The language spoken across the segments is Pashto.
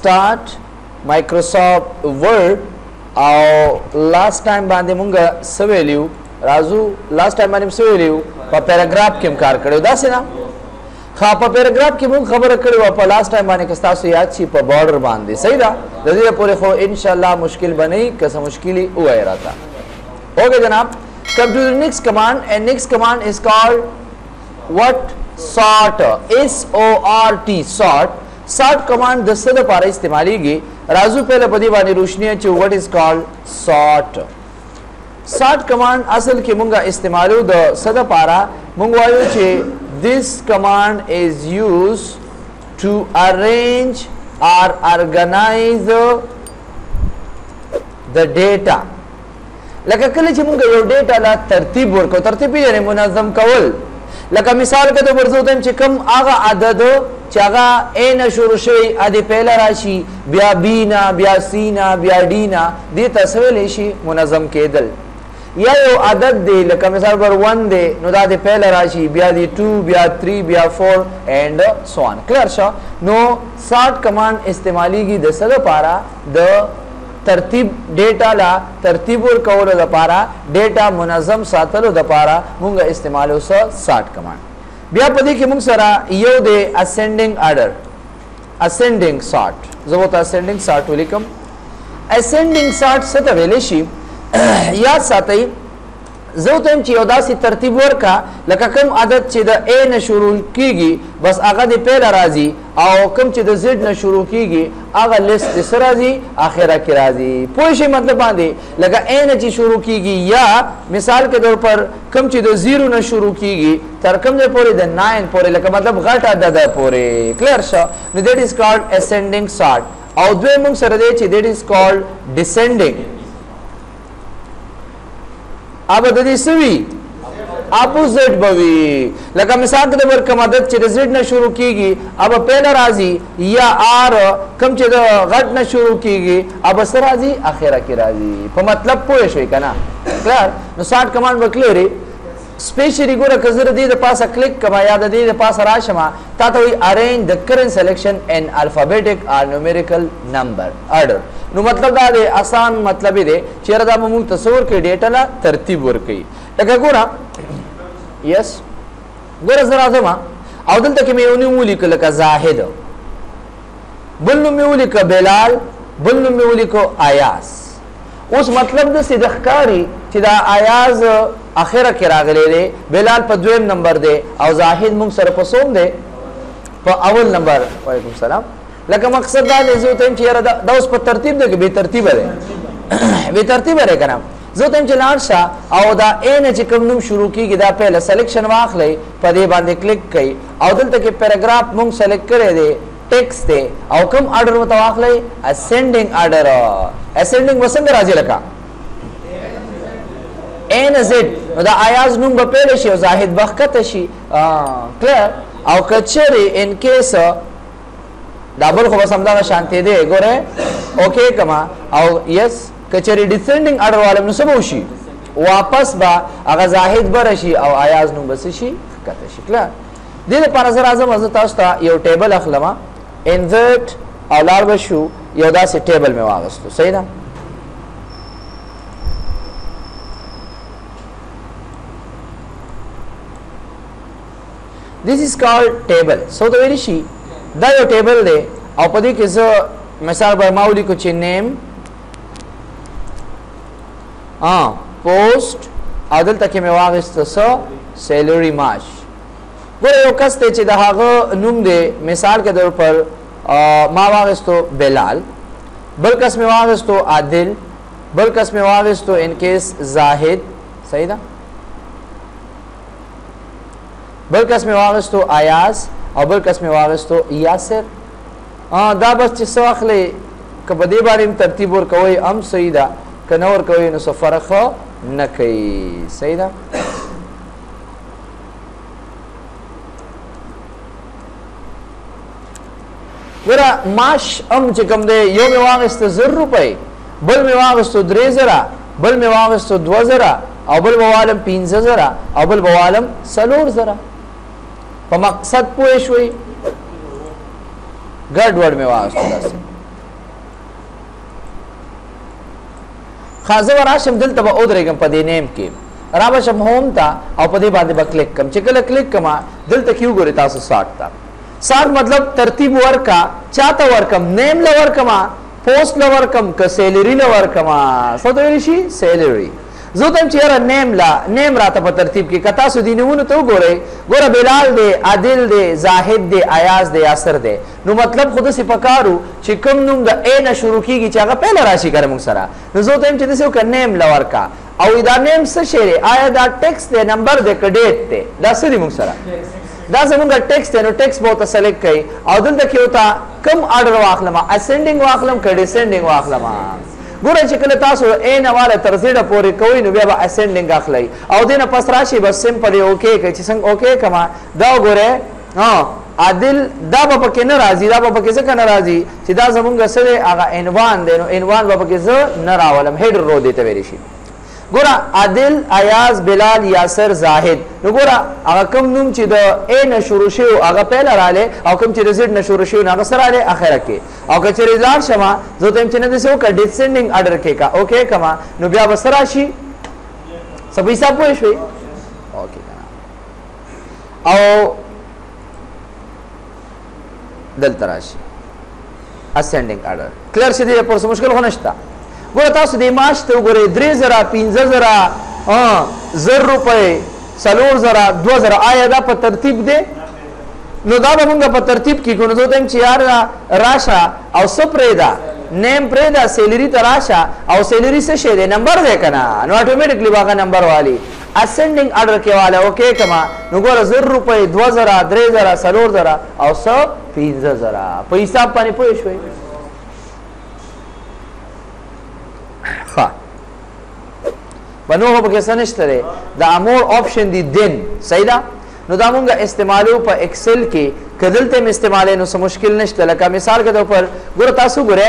start Microsoft Word او last time باندې مونږ سویلیو رازو last time باندې سویلیو په پیراګراف کې کار کړو دا څنګه ښه په پيراګراف کې موږ خبره کړې وه په لاست ټايم باندې که ستاسو ياد شي په بارډر باندې صحيح ده د دې پورې خو ان شاء الله مشکل به نه وي که څه مشکل وي ووایئ راته اوکه جناب کم ټو د نیکسټ کمانډ اینډ نیکسټ کمانډ از کالډ وټ سارټ اس او آر ټي سارټ سارټ کمانډ د څه لپاره استعمالیږي راځو پهله په دې باندې روشني چې وټ از کالډ سارټ ساټ کمانډ اصل کې مونږه استعمالو د صد پارا مونږ وایو چې this command is used to arrange or organize the data لکه کله چې مونږ یو ډیټا لا ترتیب ورکو ترتیب یې منظم کول لکه مثال کې د ورزو تم چې کم هغه عدد چې هغه اې نه شروع شوی ا دې پهله راشي بیا بی نه بیا سي نه بیا ډي نه دې ته څه ویلی شي منظم کېدل یا یو عدد دی لکه مثال پر 1 دی نو دا دې پهله راشي بیا دې 2 بیا 3 بیا 4 اینډ سو آن کلیر شو نو سارټ کمانډ استعمالیږي د څه لپاره د ترتیب ډیټا لا ترتیب ور کولو لپاره ډیټا منظم ساتلو لپاره مونږه استعمالو سره سارټ کمانډ بیا په دې کې موږ سره یو دی اسندنګ آرډر اسندنګ سارت زه وو ته اسندنګ سارت ولیکم اسندنګ سارت څه ته ویل شي یاد ساتئ زه ته چې یو داسې ترتیب ورکا لکه کم عدد چې د A نه شروع کیږي بس هغه د پیل راځي او کم چې د Z نه شروع کیږي هغه لیست د سره راځي اخره کې راځي پوه شي مطلب باندې لکه A نه چې شروع کیږي یا مثال کې طور پر کوم چی د زیرو نه شروع کیږی تر کوم ځای پوری د ناین پوری لکه مطلب غټه دده پوری کلیر شو نو دیټ از کالډ اسینډینګ سارټ او دوی موږ سره دی چی دیټ از کالډ ډیسینډینګ اب د دې سوي اپوزیټ بوي لکه مثال کې د ور کوم عدد چې د زد نه شروع کیږي اب پهل راځي یا ار کم چې د غټ نه شروع کیږي اب سر راځي اخره کې راځي په مطلب پوه شئ کنه کلار نو سارت کمانډ وکړي ری سپیشلی ګوره که زه دې د پاسه کلیک کوم یا د دې د پاسه راشم تا ته وي ارینج د کرنټ سلیکشن ان الفابیټیک اور نومریکل نمبر ارډر نو مطلب دا دی آسان مطلب دی چې را دا موږ تصور کې ډیټا لا ترتیب ورکړي لکه ګوره یس ګوره زه راځم او دلته کې مې یو نوم ولیکل لکه زاهد بل نوم مې ولیکه بلال بل نوم مې ولیکه ایاس اوس مطلب دسې د ښکاري چې دا ایاز اخره کې راغلی دی بلال په دویم نمبر دی او زاهد موږ سره په سوم دی په اول نمبر وعلیکم سلام لکه مقصد دا دی زه تم چې یاره دا اوس په ترتیب دی کې به ترتیب دی به ترتیب دی کنه زه تم چې لاړ شه او دا عین چې کوم نوم شروع کیږي دا پهله سلیکشن واخلې په دې باندې کلیک کړئ او دلته کې پیراګراف موږ سلیکټ کړی دی ټیکس دی او کوم آرډر وته واخلئ اسندنګ آرډر اسندنګ وسنګ راځي لکه ان زد نو دا آیاز نوم به پیل شي او زاهد بخکت شي کلر او کچری ان کیس دا بل خو بس همدغه شانتی دی ګوره اوکې کما او یس کچری ډیسندینګ اډر والم نو سبو شي واپس با هغه زاهد بر شي او ایاز نو بس شي کته شي کله دې لپاره زه راځم زه تاسو ته یو ټیبل اخلم انورټ او لاړ بشو یو داسې ټیبل مې واغستو صحیح ده This is called table. So the very she دا یو ټیبل دی او په دې کې زه مثال به ما ولیکو چې نیم ا پوسټ عدالت کې مې واغسته سو سیلری ماش ګوره یو کس ته چې د هغه نوم دی مثال کې در پر ما واغستو بلال بل کس می واغستو عادل بل کس می واغستو ان کیس زاهد صحیح ده بل کس می واغستو ایاز او بل کس می واغستو یاسر دا بس چې څو اخلي که په دې باندې ترتیب ور کوي ام صحیح ده که نه ور کوي نو سفر خو نه کوي صحیح ده ګوره ماش هم چې کوم دی یو مې واغېسته زر روپۍ بل مې واغېستو درې زره بل مې واغېستو دوه زره او بل به والم پنځه زره او بل به والم څلور زره په مقصد پوه شوئ ګډ وډ مې واغېستو داسې خازه وراشم دلته به اودرېږم په دې نیم کې را به شم هوم ته او په دې باندې به کلیک کم چې کله کلیک کم دلته کې وګورئ تاسو سارټ ته سارټ مطلب ترتیب ورکا چاته ورکم نیم له ورکم پوسټ له ورکم که سیلری له ورکم څه ته ویل شي سیلری زه تم چې یاره نیم لا نیم راته په ترتیب کې کتا سو دینونه ته وګورئ ګوره بلال دی عادل دی زاهد دی ایاز دی یاسر دی نو مطلب خو داسې پکار و چې کوم نوم د اې نه شروع کېږي چې هغه پهله راشي که نه موږ سره نو زه ورته وایم چې داسې وکړه نیم له ورکه او دا نیم څه شی دی آیا دا ټیکس دی نمبر دی که ډیټ دی دا څه دي موږ سره دا زمونږ ټیکس دی نو ټیکس به ورته سلیکټ کوي او دلته کې ورته کوم آرډر واخلم اسینډینګ واخلم که ډیسینډینګ واخلم ګوره چې کله تاسو اې نه واله تر زیړه پورې کوئ نو بیا به اسینډینګ اخلئ او دې نه پس راشي بس سمپل یې اوکې کوي چې څنګه اوکې کما دا وګوره ها عادل دا به پکې نه راځي دا به پکې څه کنه راځي چې دا زمونږ سره هغه عنوان دی نو عنوان به پکې زه نه راولم هډر رو دی ته ویل شي ګوره عادل ایاز بلال یاسر زاهد نو ګوره هغه کم نوم چې د ا نشور شو هغه پهل رااله او کم چې د زد نشور شو هغه سره رااله اخره کې او که چیرې لار شمه زه تم چې نه دسو کا ډیسندینګ اډر کې کا اوکې کما نو بیا بسرا شي سبې حساب پوه شوي او دلته راشي اسندینګ آرډر کلیر شه دې پر څه مشکل خو نشته ګوره تاسو دې معاش ته وګورئ درې زره پنځه زره زر روپۍ څلور زره دوه زره آیا دا په ترتیب دی نو دا به مونږ په ترتیب کې کو نو زه تم چې یار راشه او سپرې دا نیم پرې دا سیلری ته راشه او سیلری څه شی دی نمبر دی کنه نو اتوماتیکلی واغه نمبر والی اسنډنګ اډر کې واله اوکې کما نو ګوره زر روپۍ دوه زره درې زره څلور زره او څه پنځه زره په حساب باندې پوه شوې ښه بنوه پکې څه نشته دی دا مور آپشن دی دین صحیح ده نو دا مونږه استعمالو په ایکسل کې کدلته استعمالې نو څه مشکل نشته لکه مثال کې د پر ګوره تاسو ګوره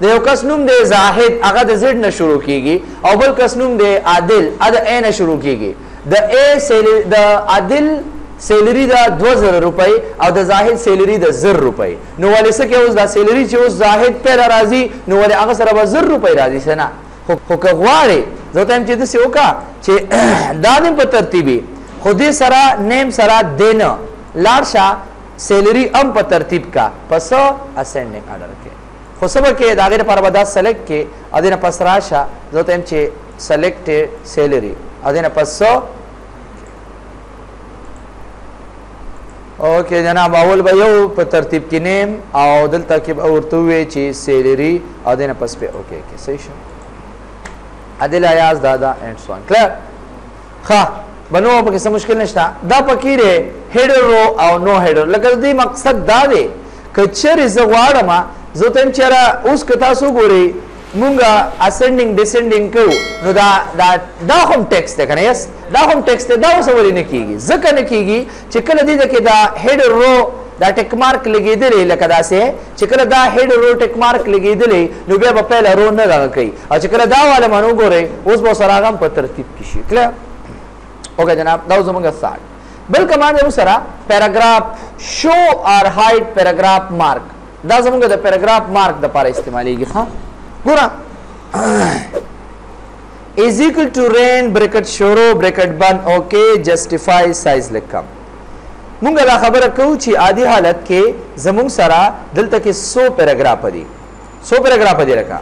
د یو کس نوم دی زاهد هغه د زید نه شروع کیږي او بل کس نوم دی عادل هغه د ا نه شروع کیږي د ا سیل د عادل سیلری دا 2000 روپۍ او د زاهد سیلری د 1000 روپۍ نو ولې سکه اوس دا سیلری چې اوس زاهد پر راضي نو ولې هغه سره به 1000 روپۍ راضي سنا خو خو کغواړي زه تم چې د سیوکا چې دا نیم په ترتیبي خو دې سره نیم سره دینه لارشا سیلری ام په ترتیب کا پس اسندنګ آرډر خو څه به کې د هغې لپاره به دا سلیکټ کې او دې نه پس راشه زه ورته وایم چې سلیکټ سیلري او دې نه پس څه اوکې جناب اول به یو په ترتیب کې نیم او دلته کې به ورته وی چې سیلری او دینه پس په اوکې کې صحیح شو عدل ایاز دادا اینډ سوان کلر ښه بنو په کې څه مشکل نشته دا پکې دی هډر رو او نو هډر لکه دې مقصد دا دی که چېرې زه غواړم زه ته هم چېرې اوس که تاسو ګورئ مونږه اسندینګ ډیسندینګ کو نو دا دا دا هم ټیکس ده کنه یس دا هم ټیکس ده دا اوس ولې نه کیږي ځکه نه کیږي چې کله دې دکې دا هډ رو دا ټیک مارک لګیدلې لکه داسې چې کله دا هډ رو ټیک مارک لګیدلې نو بیا په پهله رو نه دغه کوي او چې کله دا والا منو ګوره اوس به سره غم په ترتیب کې شي کله اوګه جناب دا زمونږ سات بل کمانډ یو سره پیراګراف شو اور هایډ پیراګراف مارک دا زمونږ د پیراګراف مارک د لپاره استعمالېږي ها ګوره از ایکل ټو رین بریکټ شروع بریکټ بند اوکې جسټیفای سایز لیکم مونږ دا خبره کوو چې عادي حالت کې زمونږ سره دلته کې 100 پیراګراف دي 100 پیراګراف دي لکه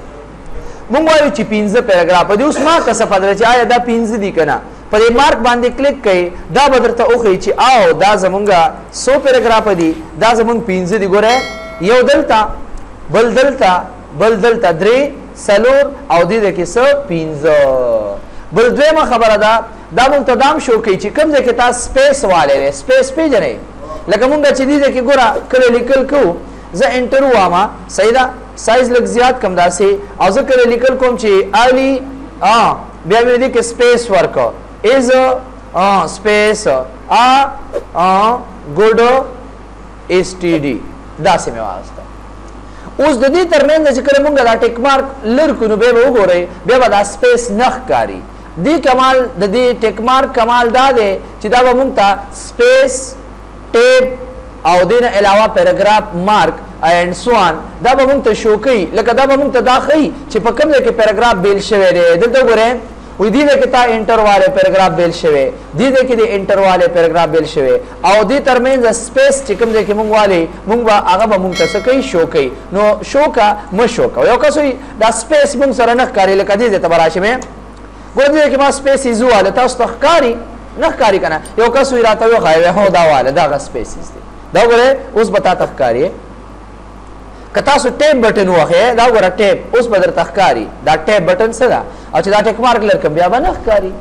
مونږ وایو چې 15 پیراګراف دي اوس ما څه پدره چې آیا دا 15 دي کنه پر مارک باندې کلیک کړئ دا به درته وښیي چې آو دا زمونږ 100 پیراګراف دي دا زمونږ 15 دي ګوره یو دلته بل دلته بل دلته درې سلور او دې د کې څه پنځه بل دویمه خبره ده دا مونږ ته دام شو کوي چې کوم ځای کې تاسو سپیس والے وي سپیس پیژنې لکه مونږ چې دې کې ګوره کله لیکل کو زه انټر وامه صحیح ده سایز لږ زیات کم داسې او زه کله لیکل کوم چې الی ا بیا مې دې کې سپیس ورک از ا سپیس ا ا ګډ ایس ټي ډي داسې مې واغسته اوس د دې ترمنځ چې کله مونږ دا ټیک مارک لر کو نو به وګورئ بیا به دا سپیس نه ښکاري دې کمال د دې ټیک مارک کمال دا دی چې دا به مونږ ته سپیس ټیب او دین علاوه پیراګراف مارک اینڈ سو آن دا به مونږ ته شو کوي لکه دا به مونږ ته دا ښيي چې په کوم ځای کې پیراګراف بیل شوی دی دلته ګورئ وي دي ده کې تا انټر والي پيرګراف بيل شوي دي ده کې دي انټر والي پيرګراف بيل شوي او دي ترمنځ سپيس چې کوم ځای کې مونږ والي مونږ به هغه به مونږ ته سکي شو کوي نو شو کا م شو کا یو کس وي دا سپيس مونږ سره نه ښکاري لکه دي ته براشي مې ګور دي کې ما سپيس یې زواله تاسو ته ښکاری نه ښکاری کنه یو کس وي راته وي خایو هو دا واله دا غ سپيس دي دا وګوره اوس به تا تخکاری که تاسو ټیپ بټن وخه دا ګوره ټیپ اوس بدر تخکاری دا ټیپ بټن څه ده او چې دا ټیک مارک لرکم بیا به نه ښکاری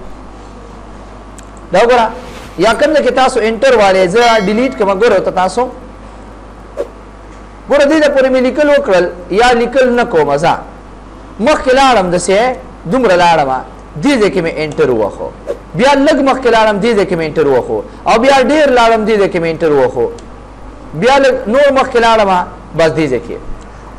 دا ګوره یا کوم کې تاسو انټر والے زه ډیلیټ کوم ګوره ته تاسو ګوره دې د پورې مې لیکل وکړل یا لیکل نه کوم ځا مخکې لاړم د سه دومره لاړم دې دې کې مې انټر وخو بیا لګ مخکې لاړم دې دې کې مې انټر وخو او بیا ډیر لاړم دې دې کې مې انټر وخو بیا لږ نور مخکې لاړم بس دې ځای کې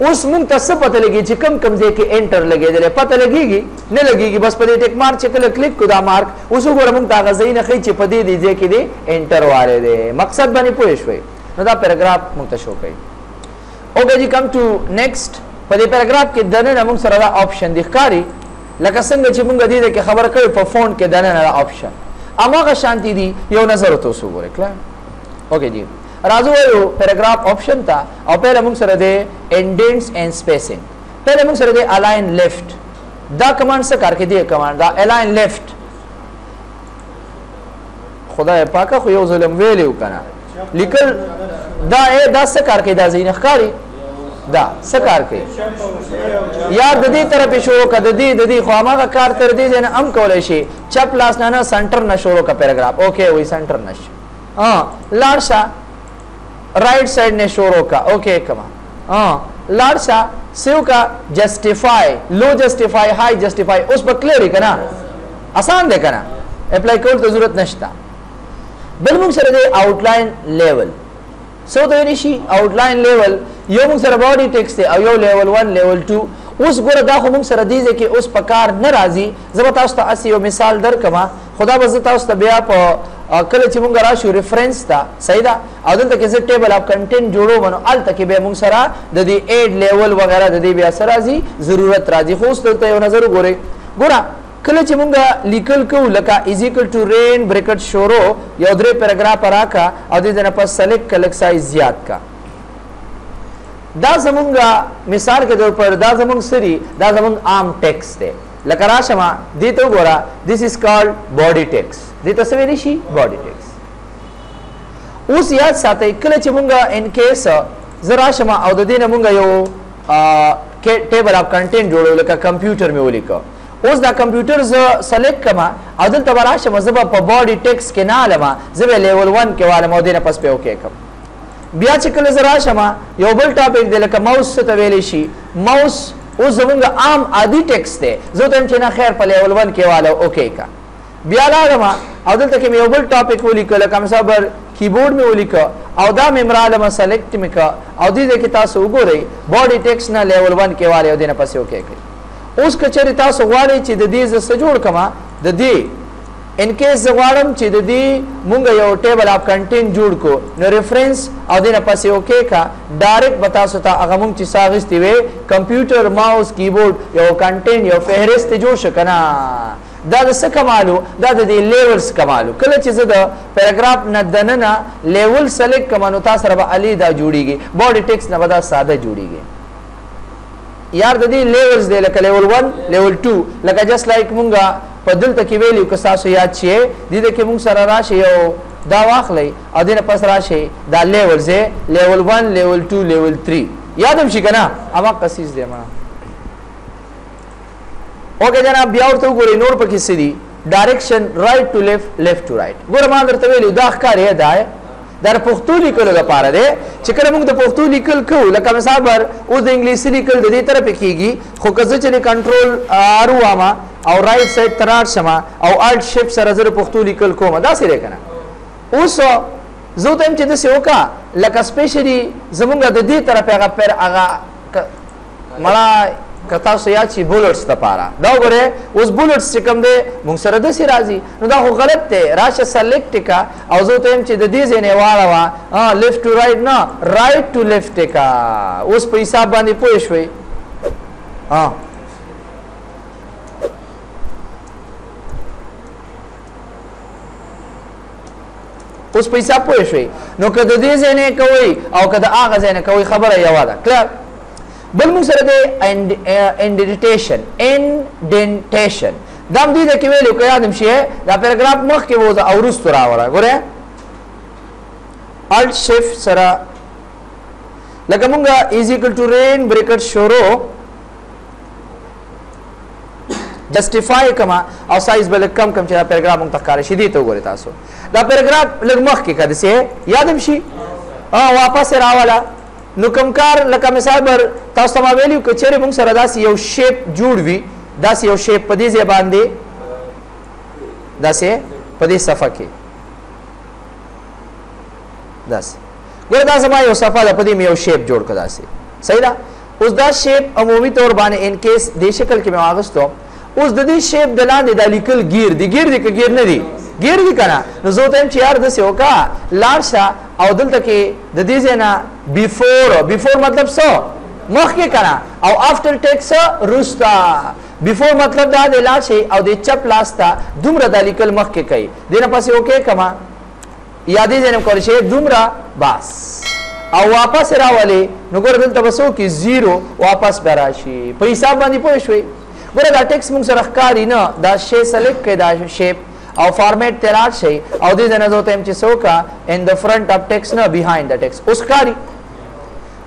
اوس مونږ ته څه پته لګي چې کم کم ځای کې انټر لګېدلی پته لګېږي نه لګېږي بس په دې ټیک مارک چې کله کلیک کو دا مارک اوس وګوره مونږ ته هغه ځای نه ښیي چې په دې دې ځای کې دی انټر والی دی مقصد باندې پوه شوئ نو دا پیراګراف مونږ ته شو کوي اوکه جی کم ټو نیکسټ په دې پیراګراف کې دننه مونږ سره دا آپشن دی ښکاري لکه څنګه چې مونږ دې کې خبره کوي په فونټ کې دننه دا آپشن اماغه شانتی دی یو نظر ته وسو ګورې کله اوکې جی راځو یو پیراګراف آپشن ته او پهله موږ سره دی انډینټس اینڈ سپیسینګ پهله موږ سره دی الاین لیفت دا کمانډ څه کار کوي دی کمانډ دا الاین لیفت خدای پاکه خو یو ظلم ویلی وکنه لیکل دا اے دا څه کار کوي دا زین ښکاری دا څه کار کوي یار د دې طرف شروع کړه د دې د دې خو هغه کار تر دې نه ام کولای شي چپ لاس نه نه سنټر نه شروع کړه پیراګراف اوکې وای سنټر نشي ها لاړ شه رائټ سایډ نه شروع کا اوکې کما ها لاړ شه سیو کا جسټیفای لو جسټیفای های جسټیفای اوس په کلیئر کنا آسان دی کنا اپلای کول ته ضرورت نشته بل موږ سره دی آوټلاین لیول سو ته ویل شي آوټلاین لیول یو موږ سره باډي ټیکس دی او یو لیول 1 لیول 2 اوس ګوره دا خو موږ سره دی چې اوس په کار نه راځي زه به تاسو ته اسی یو مثال درکما خدا به زه تاسو ته بیا په کله چې مونږ راشو ریفرنس ته صحیح ده او دلته کې زه ټیبل اف کنټینټ جوړو منو الته کې به مونږ سره د دې ایډ لیول وغیرہ د دې بیا سره راځي ضرورت راځي خو ست ته یو نظر وګوره ګوره کله چې مونږ لیکل کو لکه از ایکل ټو رین بریکټ شورو یو درې پیراګراف راکا او دې نه پس سلیکټ کلک سایز زیات کا دا زمونږ مثال کې د پر دا زمونږ سری دا زمونږ عام ټیکس دی لکه راشه ما دې ته وګوره this is called body tax دې ته څه ویلی شي body tax اوس یاد ساتئ کله چې مونږ ان کیس زه راشم او د دې نه مونږ یو ټیبل اف کنټینټ جوړو لکه کمپیوټر مې ولیکه اوس دا کمپیوټر زه سلیکټ کما او دلته به راشم زه به په باډي ټیکس کې نه علمه زه به لیول 1 کې والم او دې نه پس په اوکې کوم بیا چې کله زرا شم یو بل ټاپک دی لکه ماوس څه ته ویلی شي ماوس او زمونږ عام عادي ټیکس دی زه ته چې نه خیر په لیول 1 کې واله اوکی کا بیا لاړم او دلته کې یو بل ټاپک ولیکل کوم صبر کیبورډ می ولیک او دا ممراله ما سلیکټ میکا او دې کې تاسو وګورئ باډي ټیکس نه لیول 1 کې واله او دینه پسې اوکی کوي اوس کچری تاسو غواړئ چې د دې ز سجوړ کما د دې ان کیس زه غواړم چې د دې مونږ یو ټیبل اف کنټینټ جوړ کو نو ریفرنس او دینه پسې اوکې کا ډایرکټ به تاسو ته هغه مونږ چې ساغستې وي کمپیوټر ماوس کیبورډ یو کنټینټ یو فهرست جوړ شو کنه دا د څه کمالو دا د دې لیولز کمالو کله چې زه د پیراګراف نه دننه لیول سلیکټ کوم نو تاسو سره به الی دا جوړیږي باډي ټیکس نه به دا ساده جوړیږي یار د دې لیولز دی لکه لیول 1 لیول 2 لکه جس لایک مونږه په دلته کې ویلیو که تاسو یاد شي د دې کې مونږ سره راشي یو دا واخلې او دینه پس راشي دا لیول زه لیول 1 لیول 2 لیول 3 یادم شي کنه اما قصیز دی ما اوکه جناب بیا ورته وګورئ نور پکې څه دي ډایرکشن رائټ ټو لیفټ لیفټ ټو رائټ ګوره ما درته ویلو دا ښکار یې دا در پښتو لیکلو لپاره دی چې کله موږ د پښتو لیکل کوو لکه مثال بر اوس د انګلیسي لیکل د دې طرف کېږي خو که زه چې کنټرول آر ووامه او رائټ سایډ ته لاړ شم او الټ شیفټ سره زه د پښتو لیکل کوم داسې دی که نه اوس زه ته هم چې داسې وکړه لکه سپیشلي زمونږ د دې طرف هغه پر هغه مړه کتا سو یاد شي بولټس د پاره دا وګوره اوس بولټس چې کوم دی مونږ سره د سی راځي نو دا خو غلط دی راشه سلیکټ کا او زه ته هم چې د دې ځنه واړه وا لیفټ ټو رائټ نه رائټ ټو لیفټ کا اوس په حساب باندې پوه شوي ها اوس په حساب پوه شوي نو که د دې ځای نه کوئ او که د هغه ځای نه کوئ خبره یوه ده کلر بل موږ سره دی انډنټیشن انډنټیشن دا هم دې ده کې ویلو که یادم شي دا پیراګراف مخکې وو او وروستو راوړه ګوره الټ شیفټ سره لکه مونږه ایز ایکل ټو رین بریکټ شروع جسټیفای کما او سایز بل کم کم چې دا پیراګراف مونږ تخکاره شي دي ته وګورئ تاسو دا پیراګراف لږ مخ کې کده سي یادم شي ها واپس راواله نو کوم کار لکه مثال بر تاسو ما ویلو کې چیرې مونږ سره داسې یو شیپ جوړ وي داسې یو شیپ په دې ځای باندې داسې په دې صفه کې داسې ګور دا زما یو صفه ده په دې مې یو شیپ جوړ کړه داسې صحیح ده اوس دا شیپ عمومي طور باندې ان کیس دې شکل کې مې واغستو اوس د دې شیپ د لاندې دا لیکل ګیر دی ګیر دی که ګیر نه دی ګیر دی کنه نو زه تم چې یار د څه وکا لاړ شه او دلته کې د دې ځنا بیفور بیفور مطلب څه مخکې کنه او افټر ټیکس روستا بیفور مطلب دا د لاړ شي او د چپ لاس ته دومره د لیکل مخکې کوي دنه پسې وکې کما یا دې ځای نه کول شي دومره بس او واپس راولې نو ګور دلته بسو کې زیرو واپس براشي په حساب باندې پوه شوي ګور دا ټیکس موږ سره ښکاری نه دا شی سلیکټ کړئ دا شیپ او فارمیټ ته لاړ شئ او دې ځای نه زه ته چې څوکا ان د فرنټ اف ټیکس نه بیهایند د ټیکس اوس ښکاری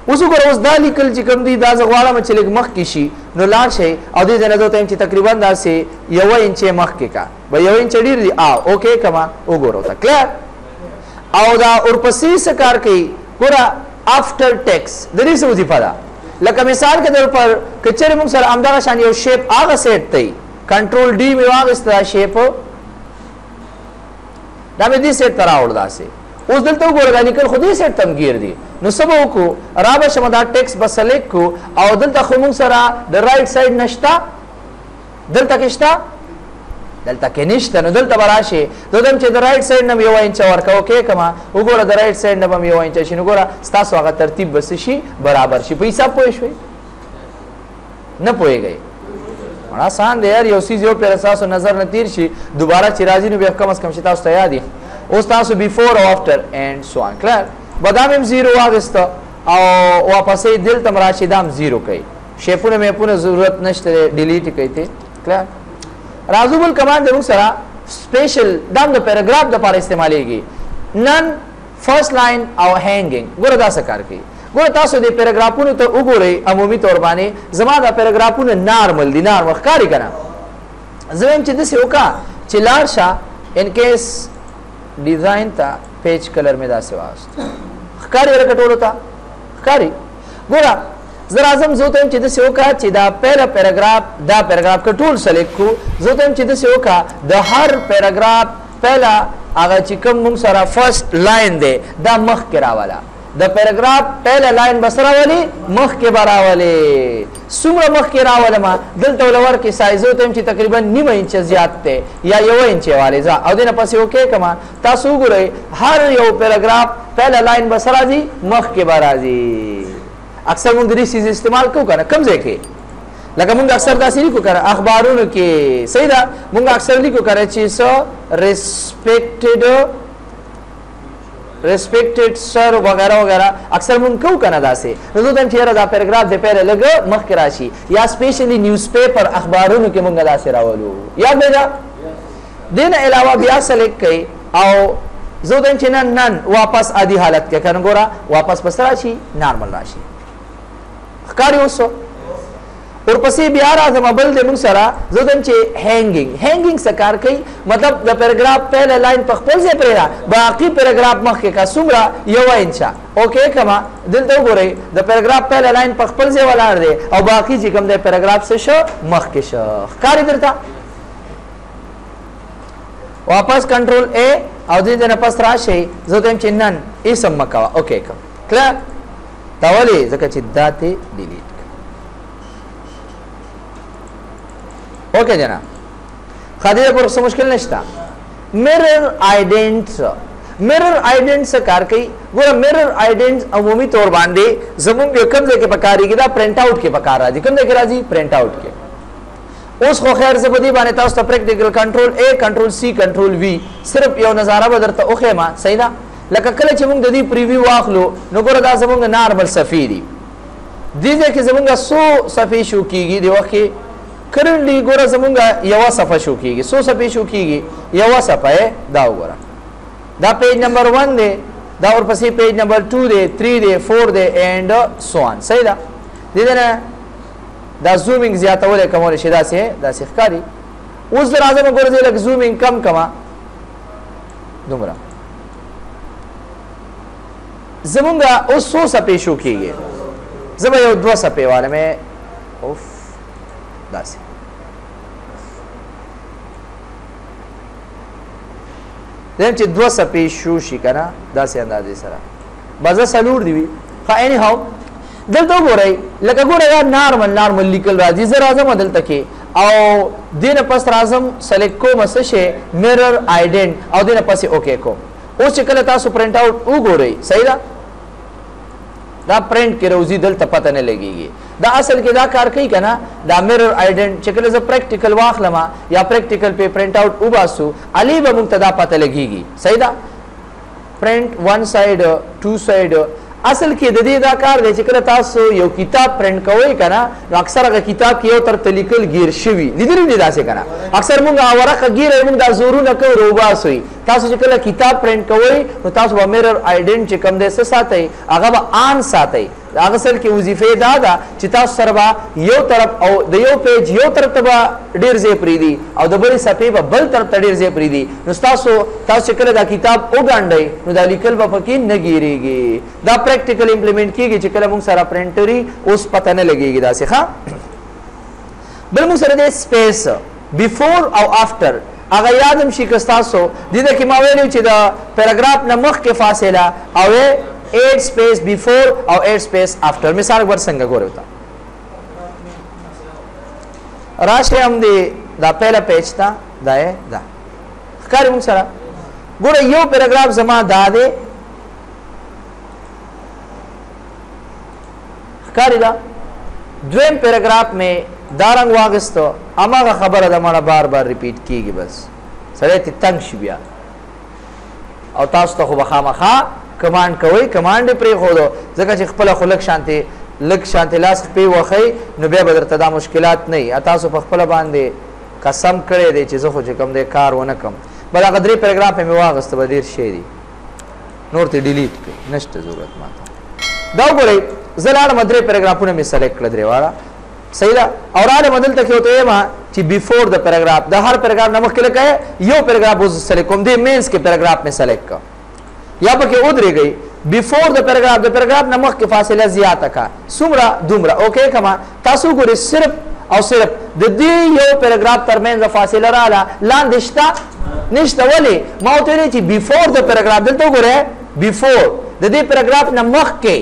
اوس ګور اوس دا لیکل چې کوم دی دا زغواړه مچ لګ مخ کې شي نو لاړ شئ او دې ځای نه زه ته چې تقریبا داسې یو انچ مخ کې کا به یو انچ ډیر دی او اوکې کما وګورو تا کلر او دا اورپسې څه کار کوي ګوره افټر ټیکس د دې څه وظیفه ده لکه مثال کې در پر کچره موږ سره امدغه شان یو شیپ هغه سیټ دی کنټرول ډي مې واغست دا شیپ دا مې دې سیټ تر راوړ داسې اوس دلته وګوره دا لیکل خو دې سیټ تمګیر دي نو سبا وکړو را به شم دا ټیکس به سلیکټ کو او دلته خو موږ سره د رائټ ساید نشته دلته کې شته دلته کې نشته نو دلته براشي دودم چې د رائټ سایډ نه یو انچ ورکاو کې کما وګوره د رائټ سایډ نه به یو انچ شي نو ګوره تاسو هغه ترتیب بس شي برابر شي په حساب پوه شوي نه پوهیږئ مړه سان دی یار یو سیز یو پر اساس نظر نه تیر شي دوباره چې راځي نو به کم از کم چې تاسو ته یاد دي اوس تاسو بیفور او افتر اینڈ سو ان کلیر بدامم زیرو واغسته او واپسې دلته مراشدام زیرو کوي شیپونه میپونه ضرورت نشته ډیلیټ کړئ ته کلا رازو بل کمانډ موږ سره سپیشل دام د پیراګراف د لپاره استعمالیږي نن فرست لاین او هینګینګ ګوره دا څه کار کوي ګوره تاسو د پیراګرافونو ته وګورئ عمومي تور باندې زما د پیراګرافونه نارمل دي نارمل ښکاري کنه زویم چې دسه وکا چې لار شه ان کیس ډیزاین ته پیج کلر مې داسې واست ښکاری لکه ټولو ته ښکاری ګوره زه راځم زه ته چې د سیوکا چې دا پهلا پیراګراف دا پیراګراف کټول سلیکټ کو زه ته چې د سیوکا د هر پیراګراف پهلا هغه چې کوم موږ سره فرست لاین دی دا مخ کې راواله د پیراګراف پهلا لاین بسره والی مخ کې براواله څومره مخ کې راواله ما دلته ولور کې سایزو ته چې تقریبا نیمه انچ زیات ته یا یو انچ والي ځا او دینه پسې وکې کما تاسو وګورئ هر یو پیراګراف پهله لاین به سره راځي مخکې به راځي اکثر موږ درې سیز استعمال کوو کنه کم ځای کې لکه موږ اکثر داسې لیکو کنه اخبارونو کې صحیح ده موږ اکثر لیکو کنه چې سو ریسپیکټډ ریسپیکټډ سر وغیرہ وغیرہ اکثر مونږ کو کنه داسې نو زه دم چیرې دا پیراګراف د پیره لګ مخ کې راشي یا سپیشلی نیوز پیپر اخبارونو کې مونږ داسې راولو یاد دی دین علاوه بیا سلیک کئ او زه دین چې نن نن واپس عادي حالت کې کنه ګورا واپس پس راشي نارمل راشي ښکاری اوسو ورپسې بیا راځم بل د موږ سره زه دم چې هینګینګ هینګینګ څه کار کوي مطلب د پیراګراف پهله لاین په خپل ځای پرې را باقي پیراګراف مخکې کا څومره یو انچا اوکې کما دلته وګورئ د پیراګراف پهله لاین په خپل ځای ولاړ دی او باقي چې کوم د پیراګراف څه شو مخکې شو ښکاري درته واپس کنټرول ا او دې نه پس راشي زه تم چې نن اسم مکوا اوکې کوم کله دا ولې ځکه چې دا ته ډیلیټ اوکې جنا خدای پر څه مشکل نشته mirror idents mirror idents کار کوي ګوره mirror idents عمومي تور باندې زمونږ کوم ځای کې پکاريږي دا پرنټ آوټ کې پکار راځي کوم ځای کې راځي پرنټ آوټ کې اوس خو خیر زه په دې باندې تاسو ته پریکټیکل کنټرول ای کنټرول سی کنټرول وی صرف یو نظاره به درته اوخه ما صحیح ده لکه کله چې موږ د دې پریوی واخلو نو ګوره دا زموږ نارمل صفحې دي دې دې کې زموږ سو صفحې شو کیږي دی وخت کې کرنټلی ګوره زموږ یو صفحه شو کیږي سو صفحې شو کیږي یو صفحه دا وګوره دا پیج نمبر 1 دی دا ورپسې پیج نمبر 2 دی 3 دی 4 دی اینڈ سو آن صحیح ده دې نه دا زومینګ زیاتول کومول شي دا سه دا سه ښکاری اوس در اعظم ګور دې لک زومینګ کم کما دومره زمونږه اوس سو سپې شو کیږي زما یو دوه سپې واله مې اوف داسې دیم چې دوه سپې شو شي کنه داسې اندازې سره بازه سلور دی وی خا اني هاو دلته وګورئ لکه ګوره دا نارمل نارمل لیکل راځي زه راځم دلته کې او دینه پس راځم سلیکټ کوم څه شي میرر آیډنټ او دینه پس اوکې کو اوس چې کله تاسو پرینټ آوټ وګورئ صحیح ده دا پرینټ کې روزي دلته پته نه لګيږي دا اصل کې دا کار کوي کنه دا میرر آیډنټ چې کله زه پریکټیکل واخلم یا پریکټیکل په پرینټ آوټ وباسو علي به مونږ ته دا پته لګيږي صحیح ده پرنټ ون ساید ټو ساید اصل کې د دې دا کار دی چې کله تاسو یو کتاب پرنټ کوئ کنه نو اکثر هغه کتاب کې یو تر تلیکل غیر شوی لیدلی نه داسې کنه اکثر موږ ورقه غیره موږ د زورونه کوو روباسوي تاسو چې کله کتاب پرنټ کوئ نو تاسو به میرر آیډنټ چې کم دی څه ساتئ هغه به آن ساتئ د هغه سل کې وظیفه دا ده چې تاسو سره به یو طرف او د یو پیج یو طرف ته به ډیر ځای پریدي او د بلې صفحې به بل طرف ته ډیر ځای پریدي نو تاسو تاسو چې کله دا کتاب وګانډئ نو دا لیکل به پکې نه ګیریږي دا پریکټیکل امپلیمنټ کیږي چې کله موږ سره پرینټري اوس پته نه لګیږي دا څه بل موږ سره د سپیس بیفور او افټر هغه یادم شي که ستاسو دې ته کې ما ویلو چې د پیراګراف نه مخکې فاصله او ایډ سپیس بیفور او ایډ سپیس افټر مثال ور څنګه ګورو تا راشه هم دی دا پهله پیج تا دا دا ښکاري موږ سره ګوره یو پیراګراف زما دا دی ښکاری دا دویم پیراګراف می دارنګ واغستو اماغه خبره د مړه بار بار ریپیټ کیږي بس سړی ته تنگ شي بیا او تاسو ته خو بخامخه کمانډ کوي کمانډ پرې خو دو ځکه چې خپل خلک شانتي لک شانتي لاس په وخی نو بیا بدر ته دا مشکلات نه ای تاسو په خپل باندې قسم کړی دی چې زه خو چې کم دی کار ونه کم بل هغه درې پیراګراف می واغسته به ډیر شی دی نور ته ډیلیټ کړئ نشته ضرورت ماته دا وګورئ زه لاړم درې پیراګرافونه مې سلیکټ کړل درې واړه صحیح ده او رااله مدل ته کې وته ما چې بیفور د پیراګراف د هر پیراګراف نه مخکې لکه یو پیراګراف اوس سلیکټ کوم دې مینز کې پیراګراف مې سلیکټ کړ یا پکې ودرېږئ بیفور د پیراګراف د پیراګراف نه مخکې فاصله زیاته کا سمره دومره اوکې کما تاسو وګورئ صرف او صرف د دې یو پاراګراف ترمنځ فاصله رااله لاندې شته نشته ولې ما ته ویل چې بیفور د پاراګراف دلته وګورئ بیفور د دې پاراګراف نه مخکې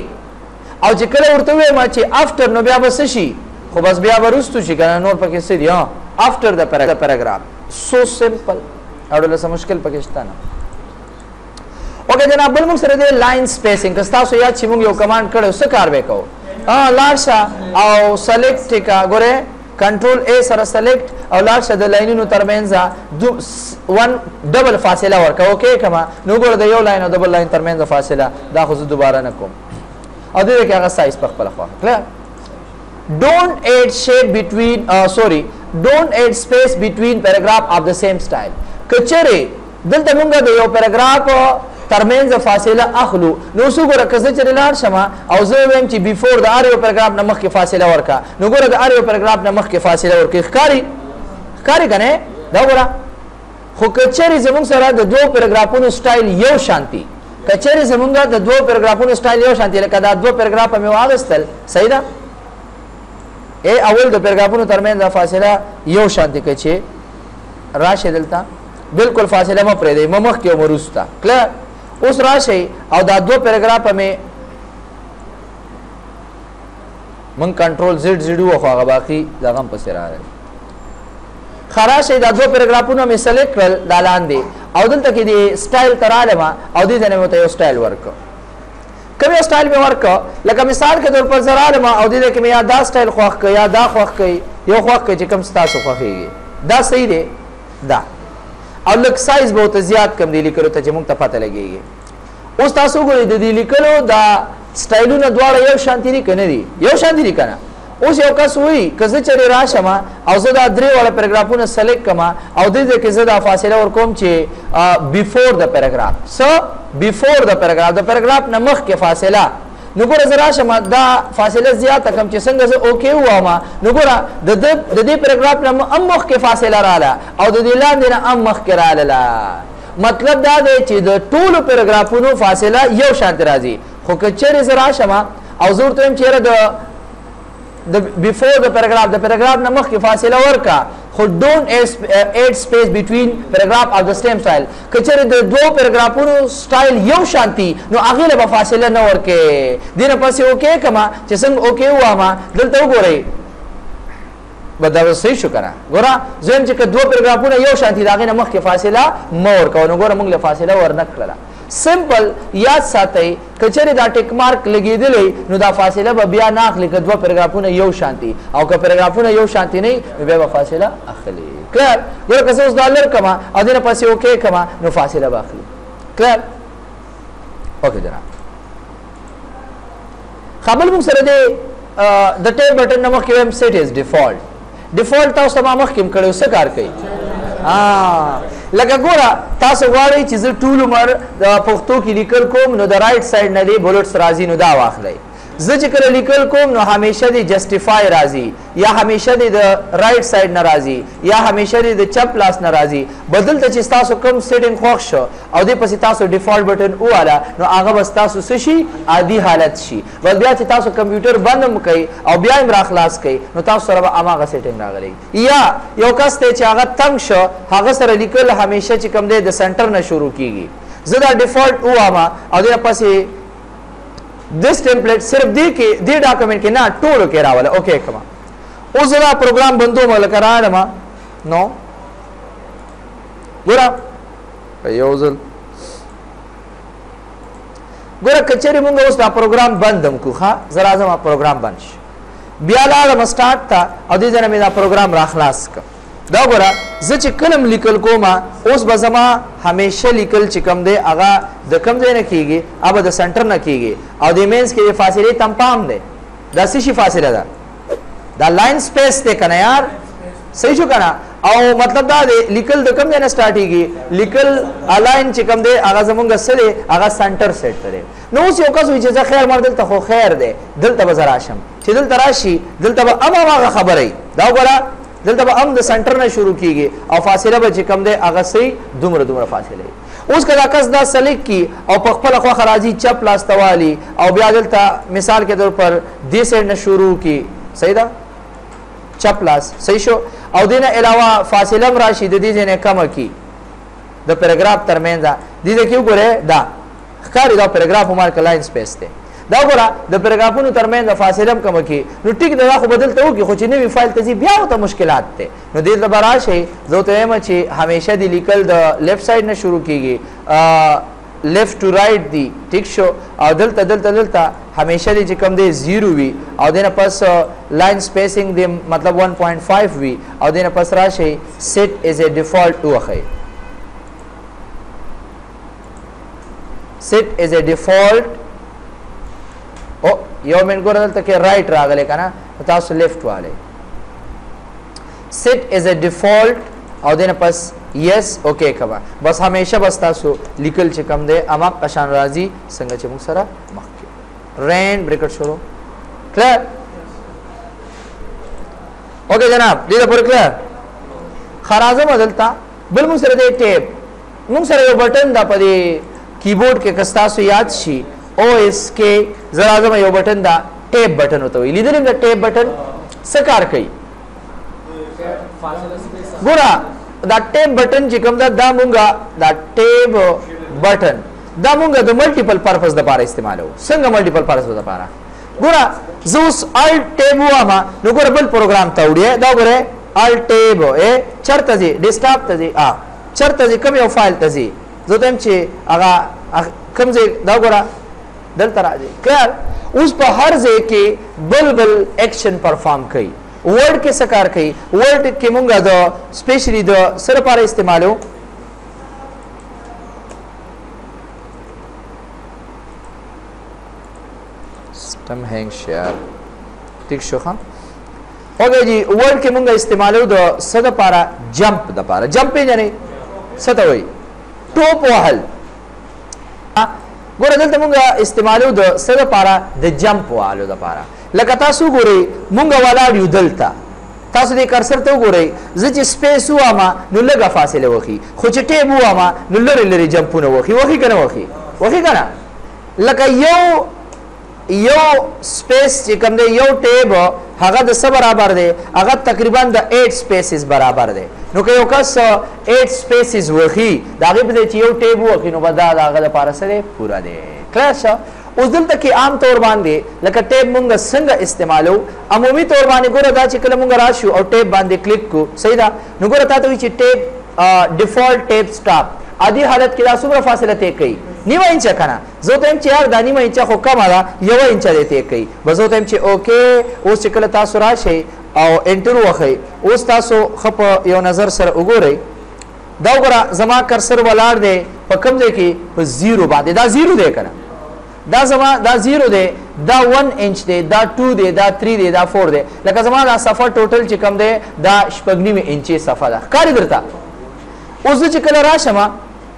او چې کله ورته وایم چې افټر نو بیا به څه شي خو بس بیا به وروستو شي که نه نور پکې څه دي افټر د پاراګراف سو سمپل اړوله څه مشکل پکې شته نه اوګه جناب بل موږ سره دی لاین سپیسینګ که تاسو یاد شي موږ یو کمانډ کړو څه کار وکاو ها لارشه او سلیکټ ټیکا ګوره کنټرول ا سره سلیکټ او لارشه د لاینونو ترمنځ دو 1 ډبل فاصله ورکا اوکې کما نو ګوره د یو لاین او ډبل لاین ترمنځ فاصله دا خو زه دوباره نه کوم او دې کې هغه سایز په خپل خو کله don't add shape between uh, sorry don't add space between paragraph of the same style کچره دلته مونږ د یو پاراګراف ترمنځ فاصله اخلو نو څو ګره که زه چېرې لاړ شم او زه ویم چې بیفور د هر یو پاراګراف نه مخکې فاصله ورکړه نو ګوره د هر یو پاراګراف نه مخکې فاصله ورکړي ښکاري ښکاري که نه دا ګوره خو که چېرې زموږ سره د دوو پاراګرافونو سټایل یو شانتي که چېرې زموږ د دوو پاراګرافونو سټایل یو شانتي لکه دا دوه پاراګراف مې واغستل صحیح ده ای اول د پاراګرافونو ترمنځ فاصله یو شانتي که چې راشه دلته بالکل فاصله مه پرې دی مه مخ کې او مروستا کله اوس راشه او دا دوه پیراګراف مې من کنټرول زد زیډو خو هغه باقی دغه په سر راغی خراشه دا دوه پیراګرافونه مې سلیکټ کړل دا لاندې او دلته کې دی سټایل تراله ما او دې ځنه مې ته یو سټایل ورکړ کوم یو سټایل مې ورکړ لکه مثال کې تور پر زرالم او دې کې مې یا دا سټایل خوښ کړ یا دا خوښ کړ یو خوښ کړ چې کوم ستاسو خوښیږي دا صحیح دی دا او لک سایز به ته زیات کم دی لیکلو ته چې موږ ته پته لګیږي اوس تاسو ګورئ د دې لیکلو دا سټایلونه دواړه یو شان دي کنه دي یو شان دي کنه اوس یو کس وایي که زه چېرې راشم او زه دا درې واړه پراګرافونه سلیکټ کړم او دې ځای کې زه دا فاصله ورکوم چې بیفور د پراګراف څه بیفور د پراګراف د پراګراف نه مخکې فاصله نو ګوره زه راشم دا فاصله زیاته کم چې څنګه زه اوکې ووایم نو ګوره د د دې پراګراف نه هم مخکې فاصله رااله او د دې لاندې نه هم مخکې رااله مطلب دا دی چې د ټولو پراګرافونو فاصله یو شان راځي خو که چېرې زه راشم او زه ورته وایم چېرې د د بیفور د پیراګراف د پیراګراف نه مخکې فاصله ورکا خو ډونټ اډ سپیس بټوین پیراګراف او د سیم سټایل کچره د دوو پیراګرافونو سټایل یو شانتي نو هغه له فاصله نه ورکه دینه پسې اوکې کما چې څنګه اوکې واما دلته وګورئ بدل صحیح شو کنه ګوره زم چې که دوه پیراګرافونه یو شانتي داغه نه مخکې فاصله مور کو نو ګوره موږ له فاصله ورنکړه سمپل یاد ساتئ که چېرې دا ټېک مارک لګېدلی وي، نو دا فاصله به بیا نه اخلي که دوه پراګرافونه یو شانتي او که پراګرافونه یو شانتي نه وي، نو بیا به فاصله اخلي. کلیر؟ ګوره که زه اوس دا لر کړم او دې نه پسې اوکې کړم، نو فاصله به اخلي. کلیر؟ اوکې جناب. ښه بل موږ سره دی د ټېب بټن نه مخکې وایم سېټ ایز ډیفالټ. ډیفالت تاسو ته ما مخکې هم کړی و څه کار کوي لکه ګوره تاسو غواړئ چې زه ټول عمر د پښتو کې لیکل کوم نو د رائټ سایډ نه دی بولټس راځي نو دا واخلئ زه چې کله لیکل کوم نو همیشه دی جسټیفای راځي یا همیشه دی د رائټ سایډ نه راځي یا همیشه دی د چپ لاس نه راځي بدل ته چې تاسو کوم سیټینګ خوښ شو او دې پسې تاسو ډیفالت بټن واله نو هغه بس تاسو سشي عادي حالت شي بس بیا چې تاسو کمپیوټر بند هم کړئ او بیا هم راخلاص کړئ نو تاسو سره به هماغه سیټنګ راغلی وي یا یو کس دی چې هغه تنګ شو هغه سره لیکل همیشه چې کوم دی د سنټر نه شروع کیږي زه دا ډیفالټ ووام او دې پسې دس ټمپلیټ صرف دې کې دې ډاکومېنټ کې نه ټولو کې راوله اوکې کما اوس زه دا پروګرام بندو مله کراړم نو ګورم یو ځل ګوره کچری مونږ اوس دا پروګرام بندم کو ښا زرا زما پروګرام بند شي بیا لاړم سٹارټ تا او دې ځنه مې دا پروګرام را خلاص ک دا ګوره زه چې کلم لیکل کوم اوس به زما همیشه لیکل چې کم دی هغه د کم ځای نه کیږي اوبه د سنټر نه کیږي او د مینس کې فاصله تم پام دی دا څه شي فاصله ده دا لاین سپیس ته کنه یار صحیح شو کنه او مطلب دا دی لیکل د کوم نه سٹارټیږي لیکل الاین چې کوم دی هغه زمونږ سره هغه سنټر سیټ ترې نو اوس یو کس وی چې زه خیر مر دلته خو خیر دی دلته به زرا شم چې دلته راشي دلته به اما هغه خبره دا وګوره دلته به ام د سنټر نه شروع کیږي او فاصله به چې کم دی هغه سي دومره دومره فاصله اوس که دا کس دا سلیک کی او په خپل خوخه راځي چپ لاس توالي او بیا دلته مثال کې تر پر دې سر نه شروع کی صحیح ده چپ لاس صحیح شو او دینه علاوه فاصله هم راشي د دې نه کم کی د پاراګراف ترمنځ د دې کې وګوره دا ښکاری دا پاراګراف عمر کلاین سپیس ته دا ګوره د پاراګرافونو ترمنځ فاصله کم کی نو ټیک دا خو بدلته وکي خو چې نوی فایل ته بیا وته مشکلات ته نو دې ته به راشئ زه ورته وایم چې همیشه دې لیکل د لیفټ سایډ نه شروع کېږي لیفټ ټو رایټ دي ټیک شو او دلته دلته دلته همیشه دې چې کوم دی زیرو وي او دې نه پس لاین سپیسینګ دې مطلب 1.5 وي او دې نه پس راشئ سیټ ایز ا ډیفالټ وخی سیټ ایز ا ډیفالټ او یو منګور دلته کې رایټ راغلی کنه تاسو لیفټ والے سیټ از ا ډیفالت او دنه پس یس اوکې کبا بس همیشه بس تاسو لیکل چې کم دی اما قشان راضی څنګه چې موږ سره مخ کې رین بریکټ شروع کړه اوکې جناب دې پر کړه خرازه بدلتا بل موږ سره دې ټیپ موږ سره یو بټن دا په دې کیبورډ کې کستاسو یاد شي او اس کې زرا زما یو بټن دا ټیپ بټن وته وی لیدل دا ټیپ بټن څه کار کوي ګورا دا ټیپ بټن چې کوم دا دا مونږه دا ټیپ بټن دا مونږه د ملټیپل پرپز د لپاره استعمالو څنګه ملټیپل پرپز د لپاره ګورا زوس ال ټیپ واما نو ګور بل پروګرام ته وړي دا ګوره ال ټیپ اے چرته دي ډیسکټاپ ته دي ا چرته ځي کوم یو فایل ته ځي زه ته چې هغه کوم ځای دا ګوره دلته راځي خیال اوس په هر ځای کې بل بل اکشن پرفارم کوي ورډ کې څه کار کوي ورډ کې مونږه د سپیشلی د سره لپاره استعمالو سیستم هنګ شیار ټیک شو ها اوګه جی ورډ کې مونږ استعمالو د څه د پاره جمپ د پاره جمپ پیژنې څه ته وایي ټوپ وهل ګوره دلته مونږ استعمالو د څه د پاره د جمپ والو د پاره لکه تاسو ګورئ مونږ ولاړ یو دلته تاسو دې کرسر ته وګورئ زه چې سپیس ووام نو لږه فاصله وخی خو چې ټیب ووام نو لرې لرې جمپونه وخی وخی که نه وخی وخی که نه لکه یو یو سپیس چې کوم دی یو ټیب هغه د څه برابر دی هغه تقریبا د 8 سپیسز برابر دی نو که یو کس 8 سپیسز وخی دا غیب دی چې یو ټیب وخی نو بدا دا هغه د پاره سره پورا دی کلیر شه اوس دلته کې عام طور باندې لکه ټیب مونږ څنګه استعمالو عمومي طور باندې ګوره دا چې کله مونږ راشو او ټیب باندې کلیک کو صحیح ده نو ګوره تا ته چې ټیب ډیفالت ټیب سټاپ ادي حالت کې دا څومره فاصله طے کوي نیو انچ کنه زه ورته وایم چې یار دا نیمه انچه خو کمه ده یوه انچه دی طی کوي بس ورته وایم چې اوکې اوس چې کله تاسو راشئ او انټر وخی اوس تاسو خپ یو نظر سره وګورئ دا وګوره زما کرسر ولاړ دی په کوم ځای کې په زیرو باندې دا زیرو دی کنه دا زما دا زیرو دی دا 1 انچ دی دا 2 دی دا 3 دی دا 4 دی لکه زما دا صفه ټوټل چې کم دی دا شپږنیمه انچي صفه ده ښکاری درته اوس چې کله راشم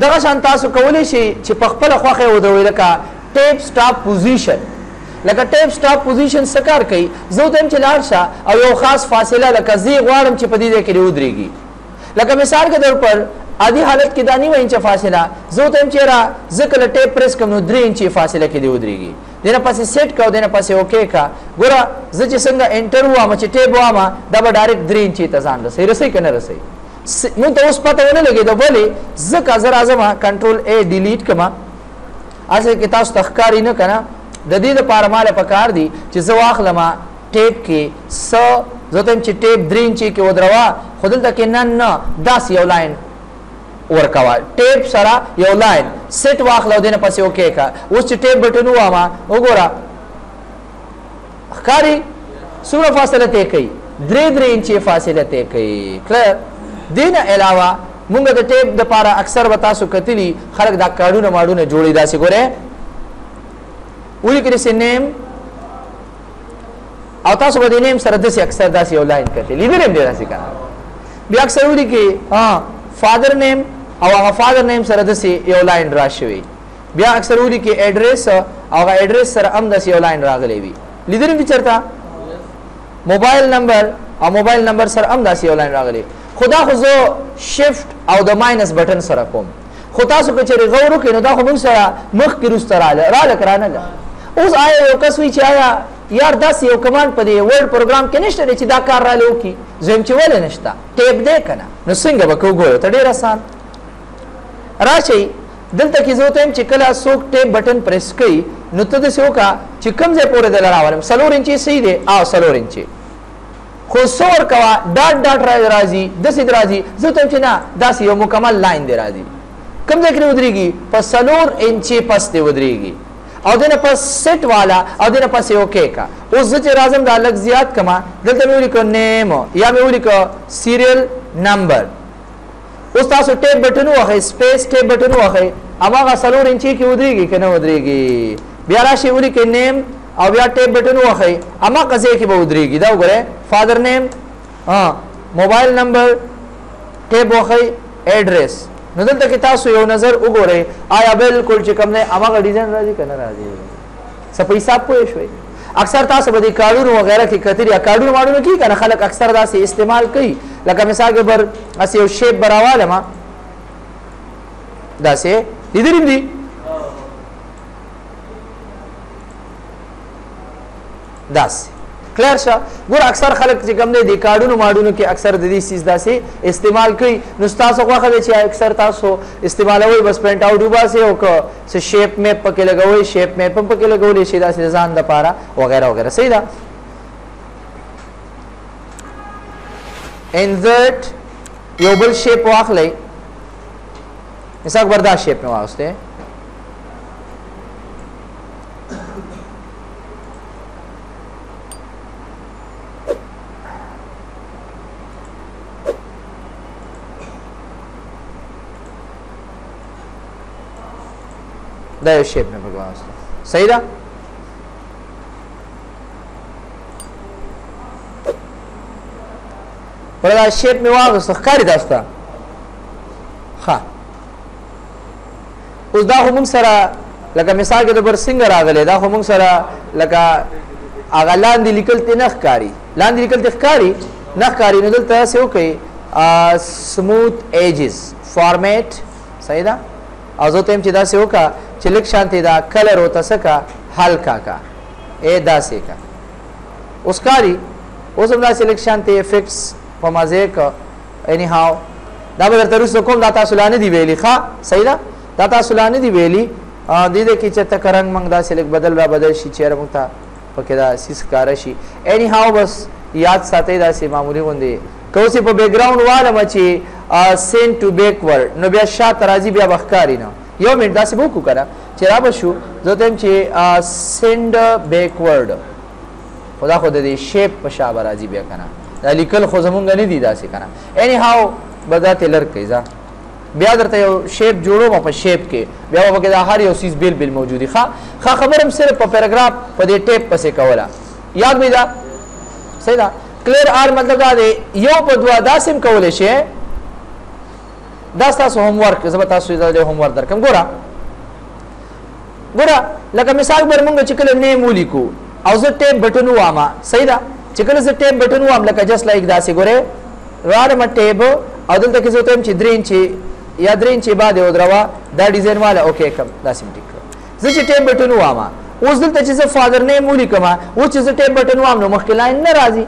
دغه شان تاسو کولی شئ چې په خپله خوښه ودروئ لکه ټیپ سټاپ پوزیشن لکه ټیپ سټاپ پوزیشن څه کار کوي زه ورته وایم چې لاړ شه او یو خاص فاصله لکه زه یې غواړم چې په دې ځای کې دې ودرېږي لکه مثال کې در پر عادي حالت کې دا نیمه انچه فاصله زه ورته وایم چې یاره زه کله ټیپ پرېس کوم نو درې انچې فاصله کې دې ودرېږي دې نه پسې سیټ کا او دې نه پسې اوکې کا ګوره زه چې څنګه انټر ووام چې ټیپ ووام دا به ډایرکټ درې انچې ته ځان رسوي رسوي که نه رسوي سه مونږ ته اوس پته ونه لګیده ولی زکه زه راځم کنټرول ای ډیلیټ کما اسه کې تاسو تخکاری نه کنه د دې لپاره مال په کار دی چې زه واخلم ټیپ کې س زتم چې ټیپ درین چې کې ودروا خودل تک نه نه داس یو لاین ورکوا ټیپ سره یو لاین سیټ واخلو دینه پسې اوکې کا اوس چې ټیپ بټن وامه وګوره ښکاری څومره فاصله طی کوي درې درې انچې فاصله طی کوي کله دین علاوه مونږ د ټیپ د پاره اکثر و تاسو کتلی خلک دا کارډونه ماډونه جوړي داسې ګوره ولیکل سي نیم او تاسو به د نیم سره داسې اکثر داسې یو لاین کتلی لیدل هم داسې کار بیا اکثر ولیکي ها فادر نیم او هغه فادر نیم سره داسې یو لاین راشوي بیا اکثر ولي کې اډرس او اډرس سره هم د یو لاین راغلی وي لیدل دي چرته موبایل نمبر او موبایل نمبر سره هم داسې یو لاین راغلی خدا خو زه شیفت او د ماینس بټن سره کوم خو تاسو که چېرې غور وکړئ نو دا خو موږ سره مخکې وروسته راله راله که رانه له اوس آیا یو کس وایي چې آیا یار داسې یو کمانډ په دې ورډ پروګرام کې نشته دی چې دا کار راله وکړي زه یم چې ولې نشته ټیپ دی که نه نو څنګه به کوو ګوره ته ډېر اسان راشي دلته کې زه تم چې کله څوک ټیپ بٹن پریس کوي نو ته د سوکا چې کم ځای پورې د لراولم سلور انچي سي دي او سلور انچي خو سور کوا ډاټ ډاټ راځي د سید راځي زه تم چې نه دا یو مکمل لاین دی راځي کم ځای کې ودرېږي په سلور انچي پس دی ودرېږي او دنه پس سیټ والا او دنه پس یو کې کا اوس زه چې راځم دا لږ زیات کما دلته مې ولیکو نیم یا مې ولیکو سیریل نمبر اوس تاسو ټیب بټن وخی سپیس ټیب بټن وخی اماغه سلور انچی کې ودرېږي کنه ودرېږي بیا راشي ولي کې نیم او بیا ټیب بټن وخی اما قضې کې به ودرېږي دا وګوره فادر نیم ها موبایل نمبر ټیب وخی ایډریس نو دلته کې تاسو یو نظر وګورئ آیا بالکل چې کوم نه اماغه ډیزاین راځي کنه راځي څه په حساب پوه شوي اکثر تاسو به د کارډونو وغیرہ کې کتري کارډونو ماډونو کې کنه خلک اکثر داسې استعمال کوي لکه مثال کې بر اس یو شیپ براواله ما داسې لیدلې دي داسې کلیر شه ګور اکثر خلک چې کوم نه دي کارډونو ماډونو کې اکثر د دې سیس داسې استعمال کوي نو تاسو خو خو چې اکثر تاسو استعمالوي بس پینټ اوټ وباسي او څه شیپ میپ پکې لګوي شیپ میپ هم پکې لګولې شي داسې ځان د پاره وغیرہ وغیرہ صحیح ده انزرټ یو بل شیپ واخلئ مساق بردا شیپ مې واغسته دا یو شیپ مې پکې واغستو صحیح ده ولا دا شیپ مې واغستو ښکاري تاسو ته ښه اوس دا خو موږ سره لکه مثال کې د بر سنګ راغلی دا خو موږ سره لکه هغه لاندې لیکل ته نه ښکاري لاندې لیکل ته ښکاري نه ښکاري نو دلته څه وکړي سموث ایجز فارمیټ صحیح ده او زه تم چې دا سه وکا چې لک شانته دا کلر او تسکا هلکا کا اے دا سه کا اوس کاری اوس هم دا سه لک شانته افیکټس په مزه کا اني هاو دا به درته رسو کوم دا تاسو لانه دی ویلی ښا صحیح ده دا تاسو لانه دی ویلی دې دې کې چې تکرنګ موږ دا سه لک بدل را بدل شي چیرې موږ ته پکې دا سیس ښکاره شي اني هاو بس یاد ساتئ دا سي معمولی غوندې که اوس په بیک ګراوند والم چې سین ټو بیکورډ نو بیا شاته راځي بیا بخکاری نه یو منټ داسې به وکړو که نه چې را به شو زه ته چې سینډ بیکورډ خو دا خو د دې شیپ په شا به راځي بیا که نه دا لیکل خو زمونږ نه دي داسې که نه اني هاو به دا تې لر کوي ځه بیا درته یو شیپ جوړو ما په شیپ کې بیا په کې دا هر یو سیس بیل بیل موجودی ښه ښه خبرم صرف په پیراګراف په دې ټیپ پسې کوله یاد مې دا صحیح ده کلیر آر مطلب دا دی یو په دوا داسم کولای شي دا تاسو هوم ورک زه به تاسو ته هوم ورک درکم ګوره ګوره لکه مثال بر مونږ چې کله نه مولی کو او زه ټیپ بټن وام صحیح ده چې کله زه ټیپ بټن وام لکه جس لایک داسې ګوره راړم ټیپ او دلته کې زه تم چې درین چې یا درین چې بعد او دروا دا ډیزاین والا اوکې کم داسې ټیک زه چې ټیپ بټن وام اوس دلته چې زه فادر نه مولی کما او چې زه ټیپ بټن وام نو مخکې لاین نه راځي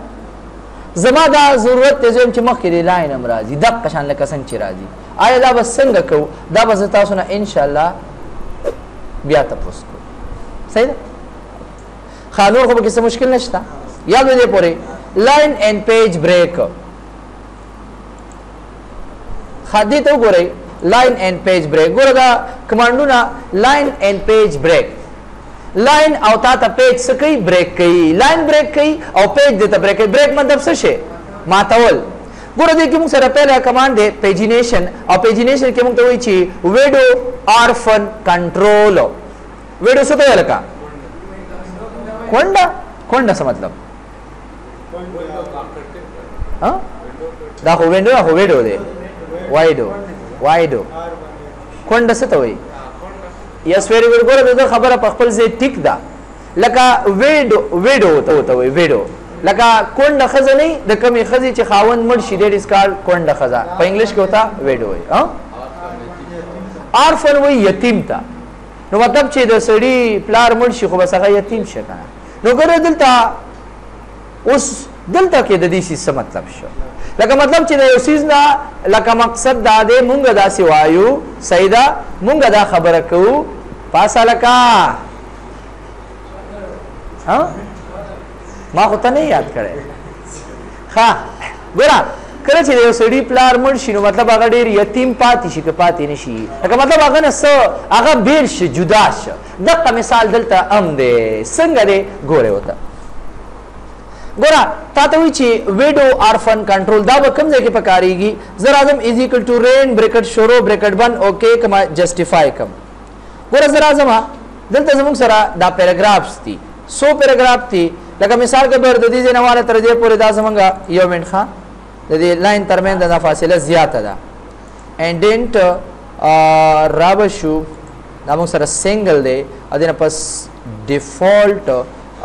زما دا ضرورت ته زم چې مخکې لاین هم راځي دغه شان لکه څنګه چې راځي آیا دا به څنګه کو دا به تاسو نه ان شاء الله بیا تاسو کو صحیح ده خانور خو به څه مشکل نشته یاد دې پوره لاین اینڈ پیج بریک خدي ته وګورئ لاین اینڈ پیج بریک ګوره دا کمانډونه لاین اینڈ پیج بریک لاین او تا ته پیج څه کوي بریک کوي لاین بریک کوي او پیج دې ته بریک کوي بریک مطلب څه شي ماتول ګوره دې کې موږ سره پهله کمانډ دی پیجینیشن او پیجینیشن کې موږ ته وایي چې ویډو آرفن کنټرول ویډو څه ته لکه کونډه کونډه څه مطلب ها دا خو وینډو خو ویډو دی وایډو وایډو کونډه څه ته وایي یس ویری ګور ګور د خبره په خپل ځای ټیک ده لکه ویډو ویډو ته وي ویډو لکه کونډه خزه نه د کمی خزي چې خاوند مړ شي ډیډ اس کال کونډه خزه په انګلیش کې وتا ویډو وي ها آرفن وی یتیم تا نو مطلب چې د سړی پلار مړ شي خو بس هغه یتیم شي کنه نو ګره دلته اوس دلته کې د دې څه مطلب شو لکه مطلب چې د یو سیز نه لکه مقصد دا دی مونږ دا سی وایو سیدا مونږ دا خبره کوو پاسه لکه ها ما خو ته نه یاد کړې ها ګورا کله چې یو سړی پلار مړ شي نو مطلب هغه ډیر یتیم پاتې شي که پاتې نشي هغه مطلب هغه نه سو هغه بیر شي جدا شي دغه مثال دلته ام دی څنګه دی ګوره وته ګوره تا ته وی چې ویډو آرفن کنټرول دا به کوم ځای کې پکاريږي زر اعظم از ایکوال ټو رین بریکټ شورو بریکټ بن اوکې کما جسټیفای کما ګوره زه راځم دلته زموږ سره دا پیراګرافز دي څو پیراګراف دي لکه مثال کې بر د دې ځای نه واله تر دې پورې دا زمونږ یو منټ ښه د دې لاین ترمنځ دا فاصله زیاته ده اینډنټ راب شو دا موږ سره سنگل دی او دینه پس ډیفالت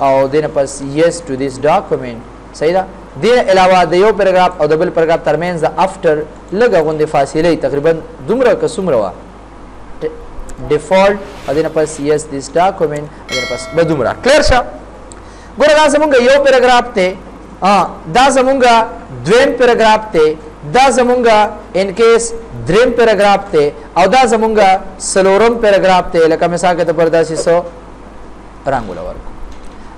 او دینه پس یس ټو دیس ډاکومېنټ صحیح ده د علاوه د یو پاراګراف او د بل پاراګراف ترمنځ د افټر لګه غوندې فاصله تقریبا دومره کسومره وه ډیفالت او دنه پس یس دیس ډاکومنت او دنه پس به دومره کلیر شه ګوره دا زمونږ یو پیراګراف ته دا زمونږ دویم پیراګراف ته دا زمونږ ان کیس دریم پیراګراف ته او دا زمونږ سلورم پیراګراف ته لکه مثال کې ته پر داسې سو رنگ ولور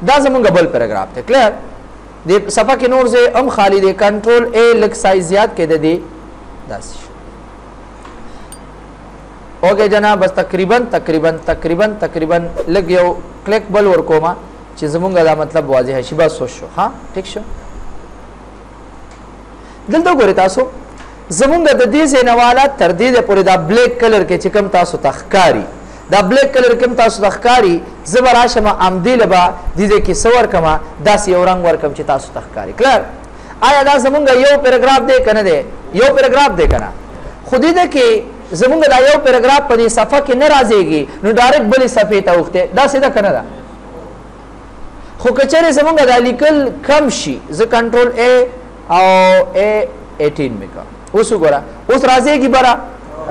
دا زمونږ بل پیراګراف ته کلیر د صفه کې نور زه ام خالی دی کنټرول ا لک سایز زیات کې د دی داسې اوګه جنا بس تقریبا تقریبا تقریبا تقریبا لګ یو کلیک بل ور کوما چې زمونږ دا مطلب واضح شي بس شو ها ټیک شو دلته ګوري تاسو زمونږ د دې زینواله تر دې پورې دا بلیک کلر کې چې کم تاسو تخکاری دا بلیک کلر کوم تاسو تخکاری زبر عاشم امدی لبا د دې کې سور کما داس یو رنگ ور کوم چې تاسو تخکاری کلر آیا دا زمونږ یو پیراګراف دی کنه دی یو پیراګراف دی کنه خو دې ده کې زمونږ دا یو پیراګراف په دې صفحه کې نه راځيږي نو ډایرکټ بلې صفحې ته وخته دا څه ده کنه دا خو کچره زمونږ دا لیکل کم شي زه کنټرول ا او ا 18 میکا اوس وګوره اوس راځيږي برا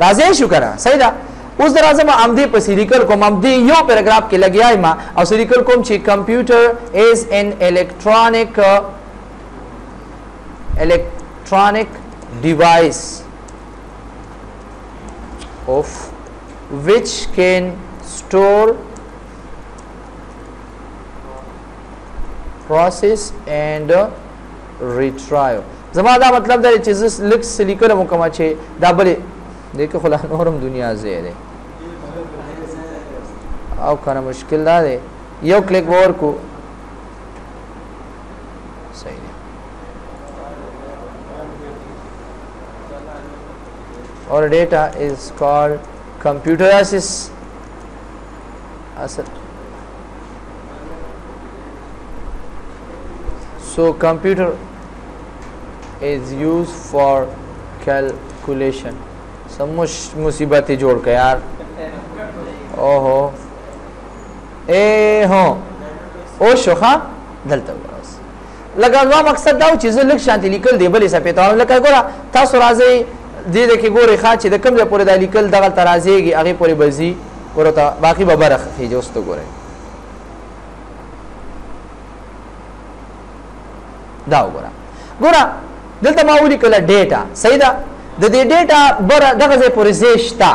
راځي شو کنه صحیح ده اوس درازم امدی په سیریکل کوم امدی یو پیراګراف کې لګیای ما او سیریکل کوم چې کمپیوټر از ان الیکټرانیک electronic device of which can store process and retrieve زما دا مطلب دا چې زس لک سلیکل مو کوم چې دا بل دغه خلا نورم دنیا زیره او کنه مشکل دا دی یو کلیک ور کو صحیح اور ډیټا از کال کمپیوټر اسس اصل سو کمپیوټر از یوز فار کیلکولیشن سمش مصیبت جوړ کړ یار اوهو اے هو او شوخه دلته وګوروس لکه زما مقصد دا و چې زه لږ شانتي لیکل دی بلې صفحې ته واړم لکه ګوره تاسو راځئ دې دې کې ګورې ښه چې د کوم ځای پورې دا لیکل دغه ته راځېږي هغې پورې به ځي ورته باقي به برخه خېږي اوس ته ګورئ دا وګوره ګوره دلته ما ولیکله ډیټا صحیح ده د دې ډیټا بر دغه ځای پورې زیشتا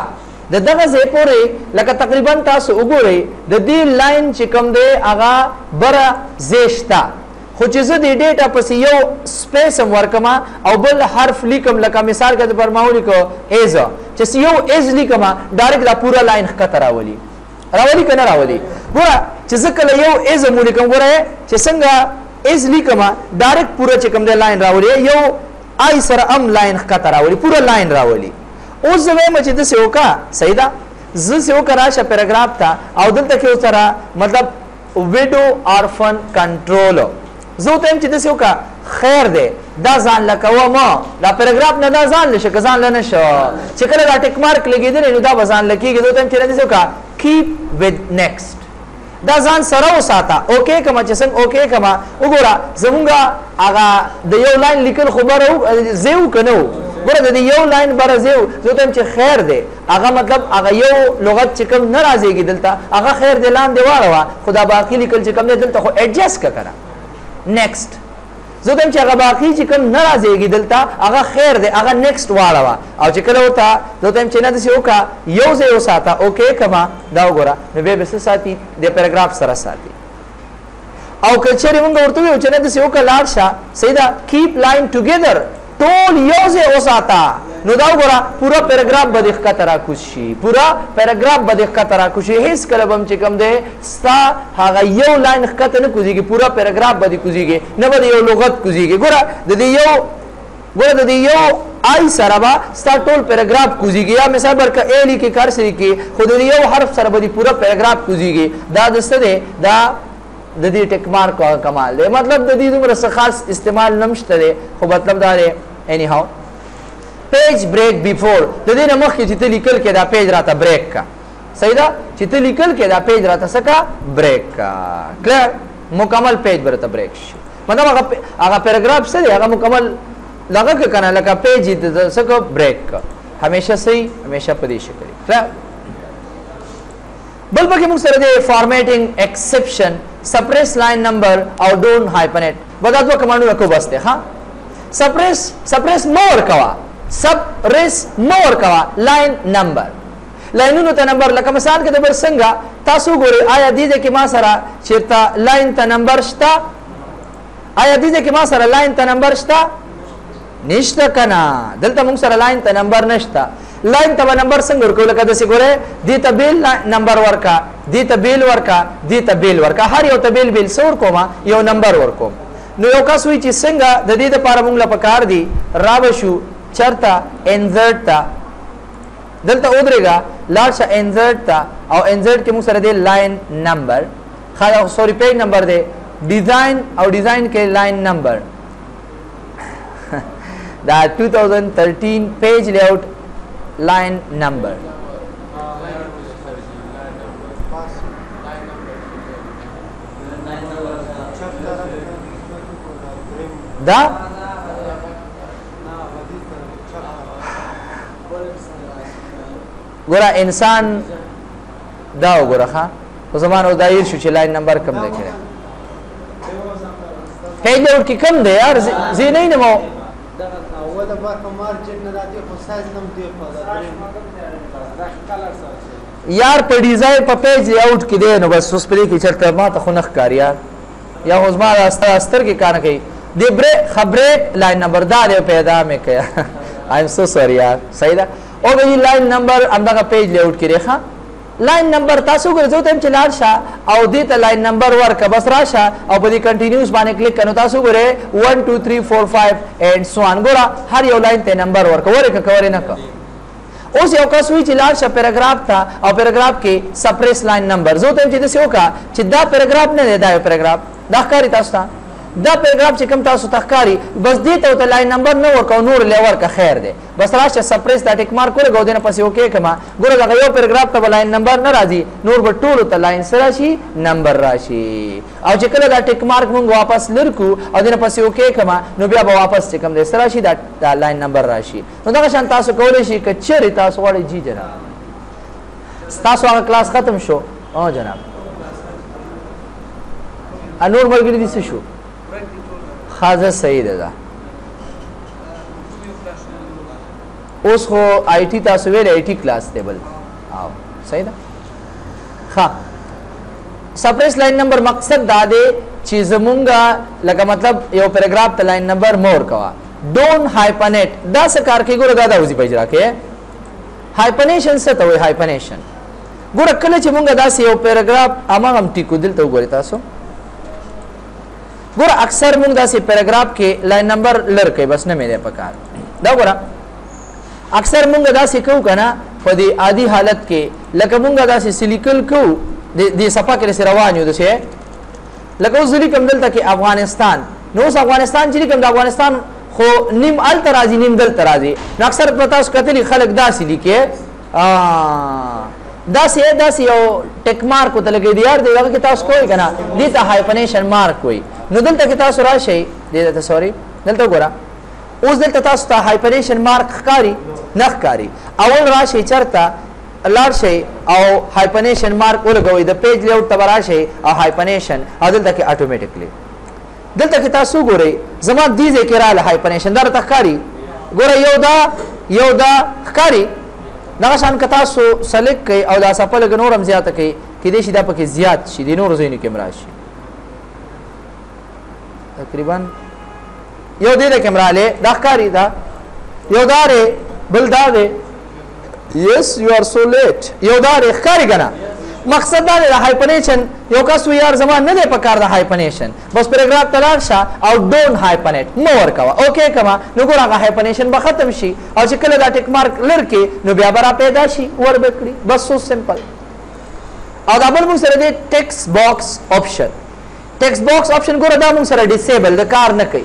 د دغه ځای پورې لکه تقریبا تاسو وګورئ د دې لاین چې کوم دی هغه بره ځای شته خو چې زه دې ډیټا پسې یو سپیس هم ورکم او بل حرف لیکم لکه مثال کې د برماو لیکو ایز چې یو ایز لیکم ډایرکټ دا پورا لاین ښکته راولي راولي کنه راولي ګوره چې زه کله یو ایز مو لیکم ګوره چې څنګه ایز لیکم ډایرکټ پورا چې کوم دی لاین راولي یو آی سره ام لاین ښکته راولي پوره لاین راولي اوس زه وایم چې داسې وکړه صحیح ده زه داسې وکړه راشه پیراګراف ته او دلته کې ورسره مطلب ویډو آرفن کنټرول زه ته هم چې داسې وکړه خیر دی دا ځان له کوم دا پیراګراف نه دا ځان لشه که ځان له نه شو چې کله دا ټیک مارک لګېدلی نو دا به ځان له کېږي زه ته هم چې داسې وکړه کیپ ود نیکسټ دا ځان سره وساته اوکې کما چې څنګه اوکې کما وګوره زمونږه هغه د یو لاین لیکل خو بره زیو کنه ګوره د یو لاین بره زیو زه ته چې خیر دی هغه مطلب هغه یو لغت چې کوم ناراضيږي دلته هغه خیر دی لاندې واړه خدا باقی لیکل چې کوم دلته خو اډجست کړه نیکسټ ځکه چې هغه باقی چې کم نه راځيږي دلته هغه خیر دی هغه نیکسټ واړه او چې کله وتا زه تم چې نه دسی وکا یو ځای وساته اوکې کما دا وګوره نو به بس ساتي د پاراګراف سره ساتي او کچېری موږ ورته یو چې نه دسی وکا لاړ شه سیدا کیپ لاین ټوګیدر ټول یو ځای وساته نو دا وګوره پورا پیراګراف به د ښکته راکوز شي پورا پیراګراف به د ښکته راکوز شي هیڅ کله به هم چې کوم دی ستا هغه یو لاین ښکته نه کوزیږي پورا پیراګراف به دې کوزیږي نه به د یو لغت کوزیږي ګوره د دې یو ګوره د دې یو آی سره به ستا ټول پیراګراف کوزیږي یا مثال برکه ای لیکي کار سره کې خو د یو حرف سره به دې پورا پیراګراف کوزیږي دا د څه دی دا د دې ټیک مارک هغه کمال دی مطلب د دې دومره څه خاص استعمال نمشته دی خو مطلب دا دی اني هاو پیج بریک بیفور د دې نه مخکې چې ته لیکل کې دا پیج راته بریک کا صحیح ده چې ته لیکل کې دا پیج راته سکا بریک کا کلیر مکمل پیج برته بریک شي مطلب هغه هغه پیراګراف څه دی هغه مکمل لغه کې کنه لکه پیج دې سکا بریک کا همیشه صحیح همیشه په دې شکل کلیر بل پکې موږ سره دی فارمیټینګ ایکسپشن سپریس لاین نمبر او ډون هایپنیټ به دا دوه کمانډونه کو بس دی ها سپریس سپریس مور کوا سب ریس مور کوا لاین نمبر لاینونو ته نمبر لکه مثال کې د بر څنګه تاسو ګوري آیا دې کې ما سره چیرته لاین ته نمبر شته آیا دې کې ما سره لاین ته نمبر شته نشته کنه دلته موږ سره لاین ته نمبر نشته لاین ته نمبر څنګه ورکو لکه د سی ګوره دې ته بیل نمبر ورکا دې ته بیل ورکا دې ته بیل ورکا هر یو ته بیل بیل سور کوما یو نمبر ورکوم نو یو کس وی چې څنګه د دې لپاره موږ لپاره کار دی راو شو چرتا انزرت تا دلته اودريګا لاړ شه انزرت تا او انزرت کې موږ سره دی لاین نمبر خا سوري پیج نمبر دی ډیزاین او ډیزاین کې لاین نمبر دا 2013 پیج لے آؤٹ لائن نمبر دا ګوره انسان دا وګوره ښا خو زمان او دایر شو چې لاین نمبر کم دی کړی پیج لاوټ کې کم دی یار زی نه نه مو اوله برخه مارجن نه راځي خو سایز نم دی خو یار په ډیزاین په پیج لاوټ کې دی نو بس اوس پرې کې چرته ما ته خو نخ کار یار یا اوس ما راستر استر کې کار کوي دی بریک خبره لاین نمبر دا دی پیدا مې کیا ایم سو سوری یار صحیح ده او به لاین نمبر اندغه پیج لاوټ کې ریخه لاین نمبر تاسو وګوره زه ورته وایم چې لاړ شه او دې ته لاین نمبر ورکړه بس راشه او په دې کنټینیوس باندې کلیک کړه نو تاسو وګوره 1 2 3 4 5 اینډ سو ان ګوره هر یو لاین ته نمبر ورکړه ورې که کورې نه که اوس یو کس وی چې لاړ شه پیراګراف ته او پیراګراف کې سپریس لاین نمبر زه ته چې د سیو کا چې دا پیراګراف نه دی دا یو پیراګراف دا ښکاری تاسو ته دا پیراګراف چې کوم تاسو تخکاری بس دې ته ته لاین نمبر نه ورکو نور لور که خیر دی بس راشه سپریس دا ټیک مارک ولګو دینه پسې اوکې کما ګوره دا یو پیراګراف ته لاین نمبر نه راځي نور به ټولو ته لاین سره شي نمبر راشي او چې کله دا ټیک مارک مونږ واپس لرکو او دینه پسې اوکې کما نو بیا به واپس چې کوم دې سره شي دا دا لاین نمبر راشي نو دا شان تاسو کولای شي کچېری تاسو غواړي جی جناب تاسو هغه کلاس ختم شو او جناب انور ملګری دې شو خازه صحیح ده دا اوس خو آی ټی تاسو ویل آی ټی کلاس دی بل او صحیح ده ها سپریس لاین نمبر مقصد دا دی چې زمونږه لکه مطلب یو پیراګراف ته لاین نمبر مور کوا ډون هایپنیټ دا څه کار کوي ګوره دا د وظیفه اجرا کوي هایپنیشن څه ته وایي هایپنیشن ګوره کله چې مونږه داسې یو پیراګراف امام ټیکو دلته وګورئ تاسو ګور اکثر موږ داسې پیراګراف کې لاین نمبر لر کوي بس نه مې ده پکار دا ګور اکثر موږ داسې کو کنه په دې عادي حالت کې لکه موږ داسې سلیکل کو د دې صفه کې سره روان یو دسه لکه اوس ځلې کوم دلته کې افغانستان نو اوس افغانستان چې کوم د افغانستان خو نیم ال ترازی نیم دل ترازی نو اکثر پتاس کتلی خلک داسې لیکي ا دا سه دا سه یو ټیک مارک ته لګی دی یار دی دغه کې تاسو کوی کنه دی ته هایفنیشن مارک وای نو دلته کې تاسو راشي دی ته سوري دلته ګورا اوس دلته تاسو ته هایفنیشن مارک ښکاری نه ښکاری اول راشي چرته لار شي او هایفنیشن مارک ولګوي د پیج لیاوټ تبرا شي او هایفنیشن او دلته کې اتوماتیکلی دلته کې تاسو ګورئ زما دې ځای کې رااله هایپرنیشن دا راته ښکاري ګوره یو دا یو دا ښکاري دغه شان که تاسو سلیک کوئ او دا څپه لږ نور هم زیاته کوئ کېدای شي دا پکې زیات شي د نورو ځایونو کې هم راشي تقریبا یو دې لکه هم رااله دا ښکاري دا یو دا دی بل دا دی یس یو ار سو لیټ یو دا دی ښکاري کنه مقصد دا دی د هایپنیشن یو کس وی یار زما نه دی په کار د هایپنیشن بس پاراګراف تلار شه او ډون هایپنیټ مو ورکوه اوکې کما نو ګور هغه هایپنیشن به ختم شي او چې کله دا ټیک مارک لر کې نو بیا برا پیدا شي ور بکړي بس سو سمپل او دا بل موږ سره دی ټیکس باکس آپشن ټیکس باکس آپشن ګور دا موږ سره ډیسیبل د کار نه کوي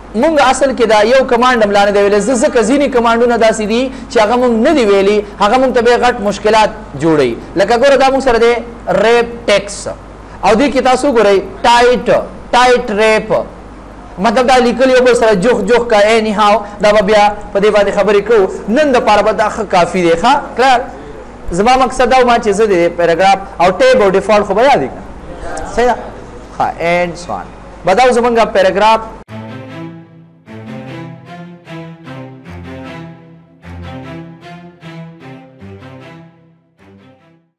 مونږ اصل کې دا یو کمانډ هم لا نه دی ویلی زه ځکه ځینې کمانډونه داسې دي چې هغه مونږ نه دي ویلي هغه مونږ ته به غټ مشکلات جوړوي لکه ګوره دا مونږ سره دی ریپ ټیکس او دې کې تاسو ګورئ ټایټ ټایټ ریپ مطلب دا لیکل یو بل سره جوخ جوخ کا اے نهاو دا بیا په دې باندې خبرې کوو نن د پاره به دا ښه کافي دی ښه کلار زما مقصد دا ما چې زه دې پیراګراف او ټیب او ډیفالټ خو به یاد کړم صحیح ښه اینډ سوان بداو زمونږ پیراګراف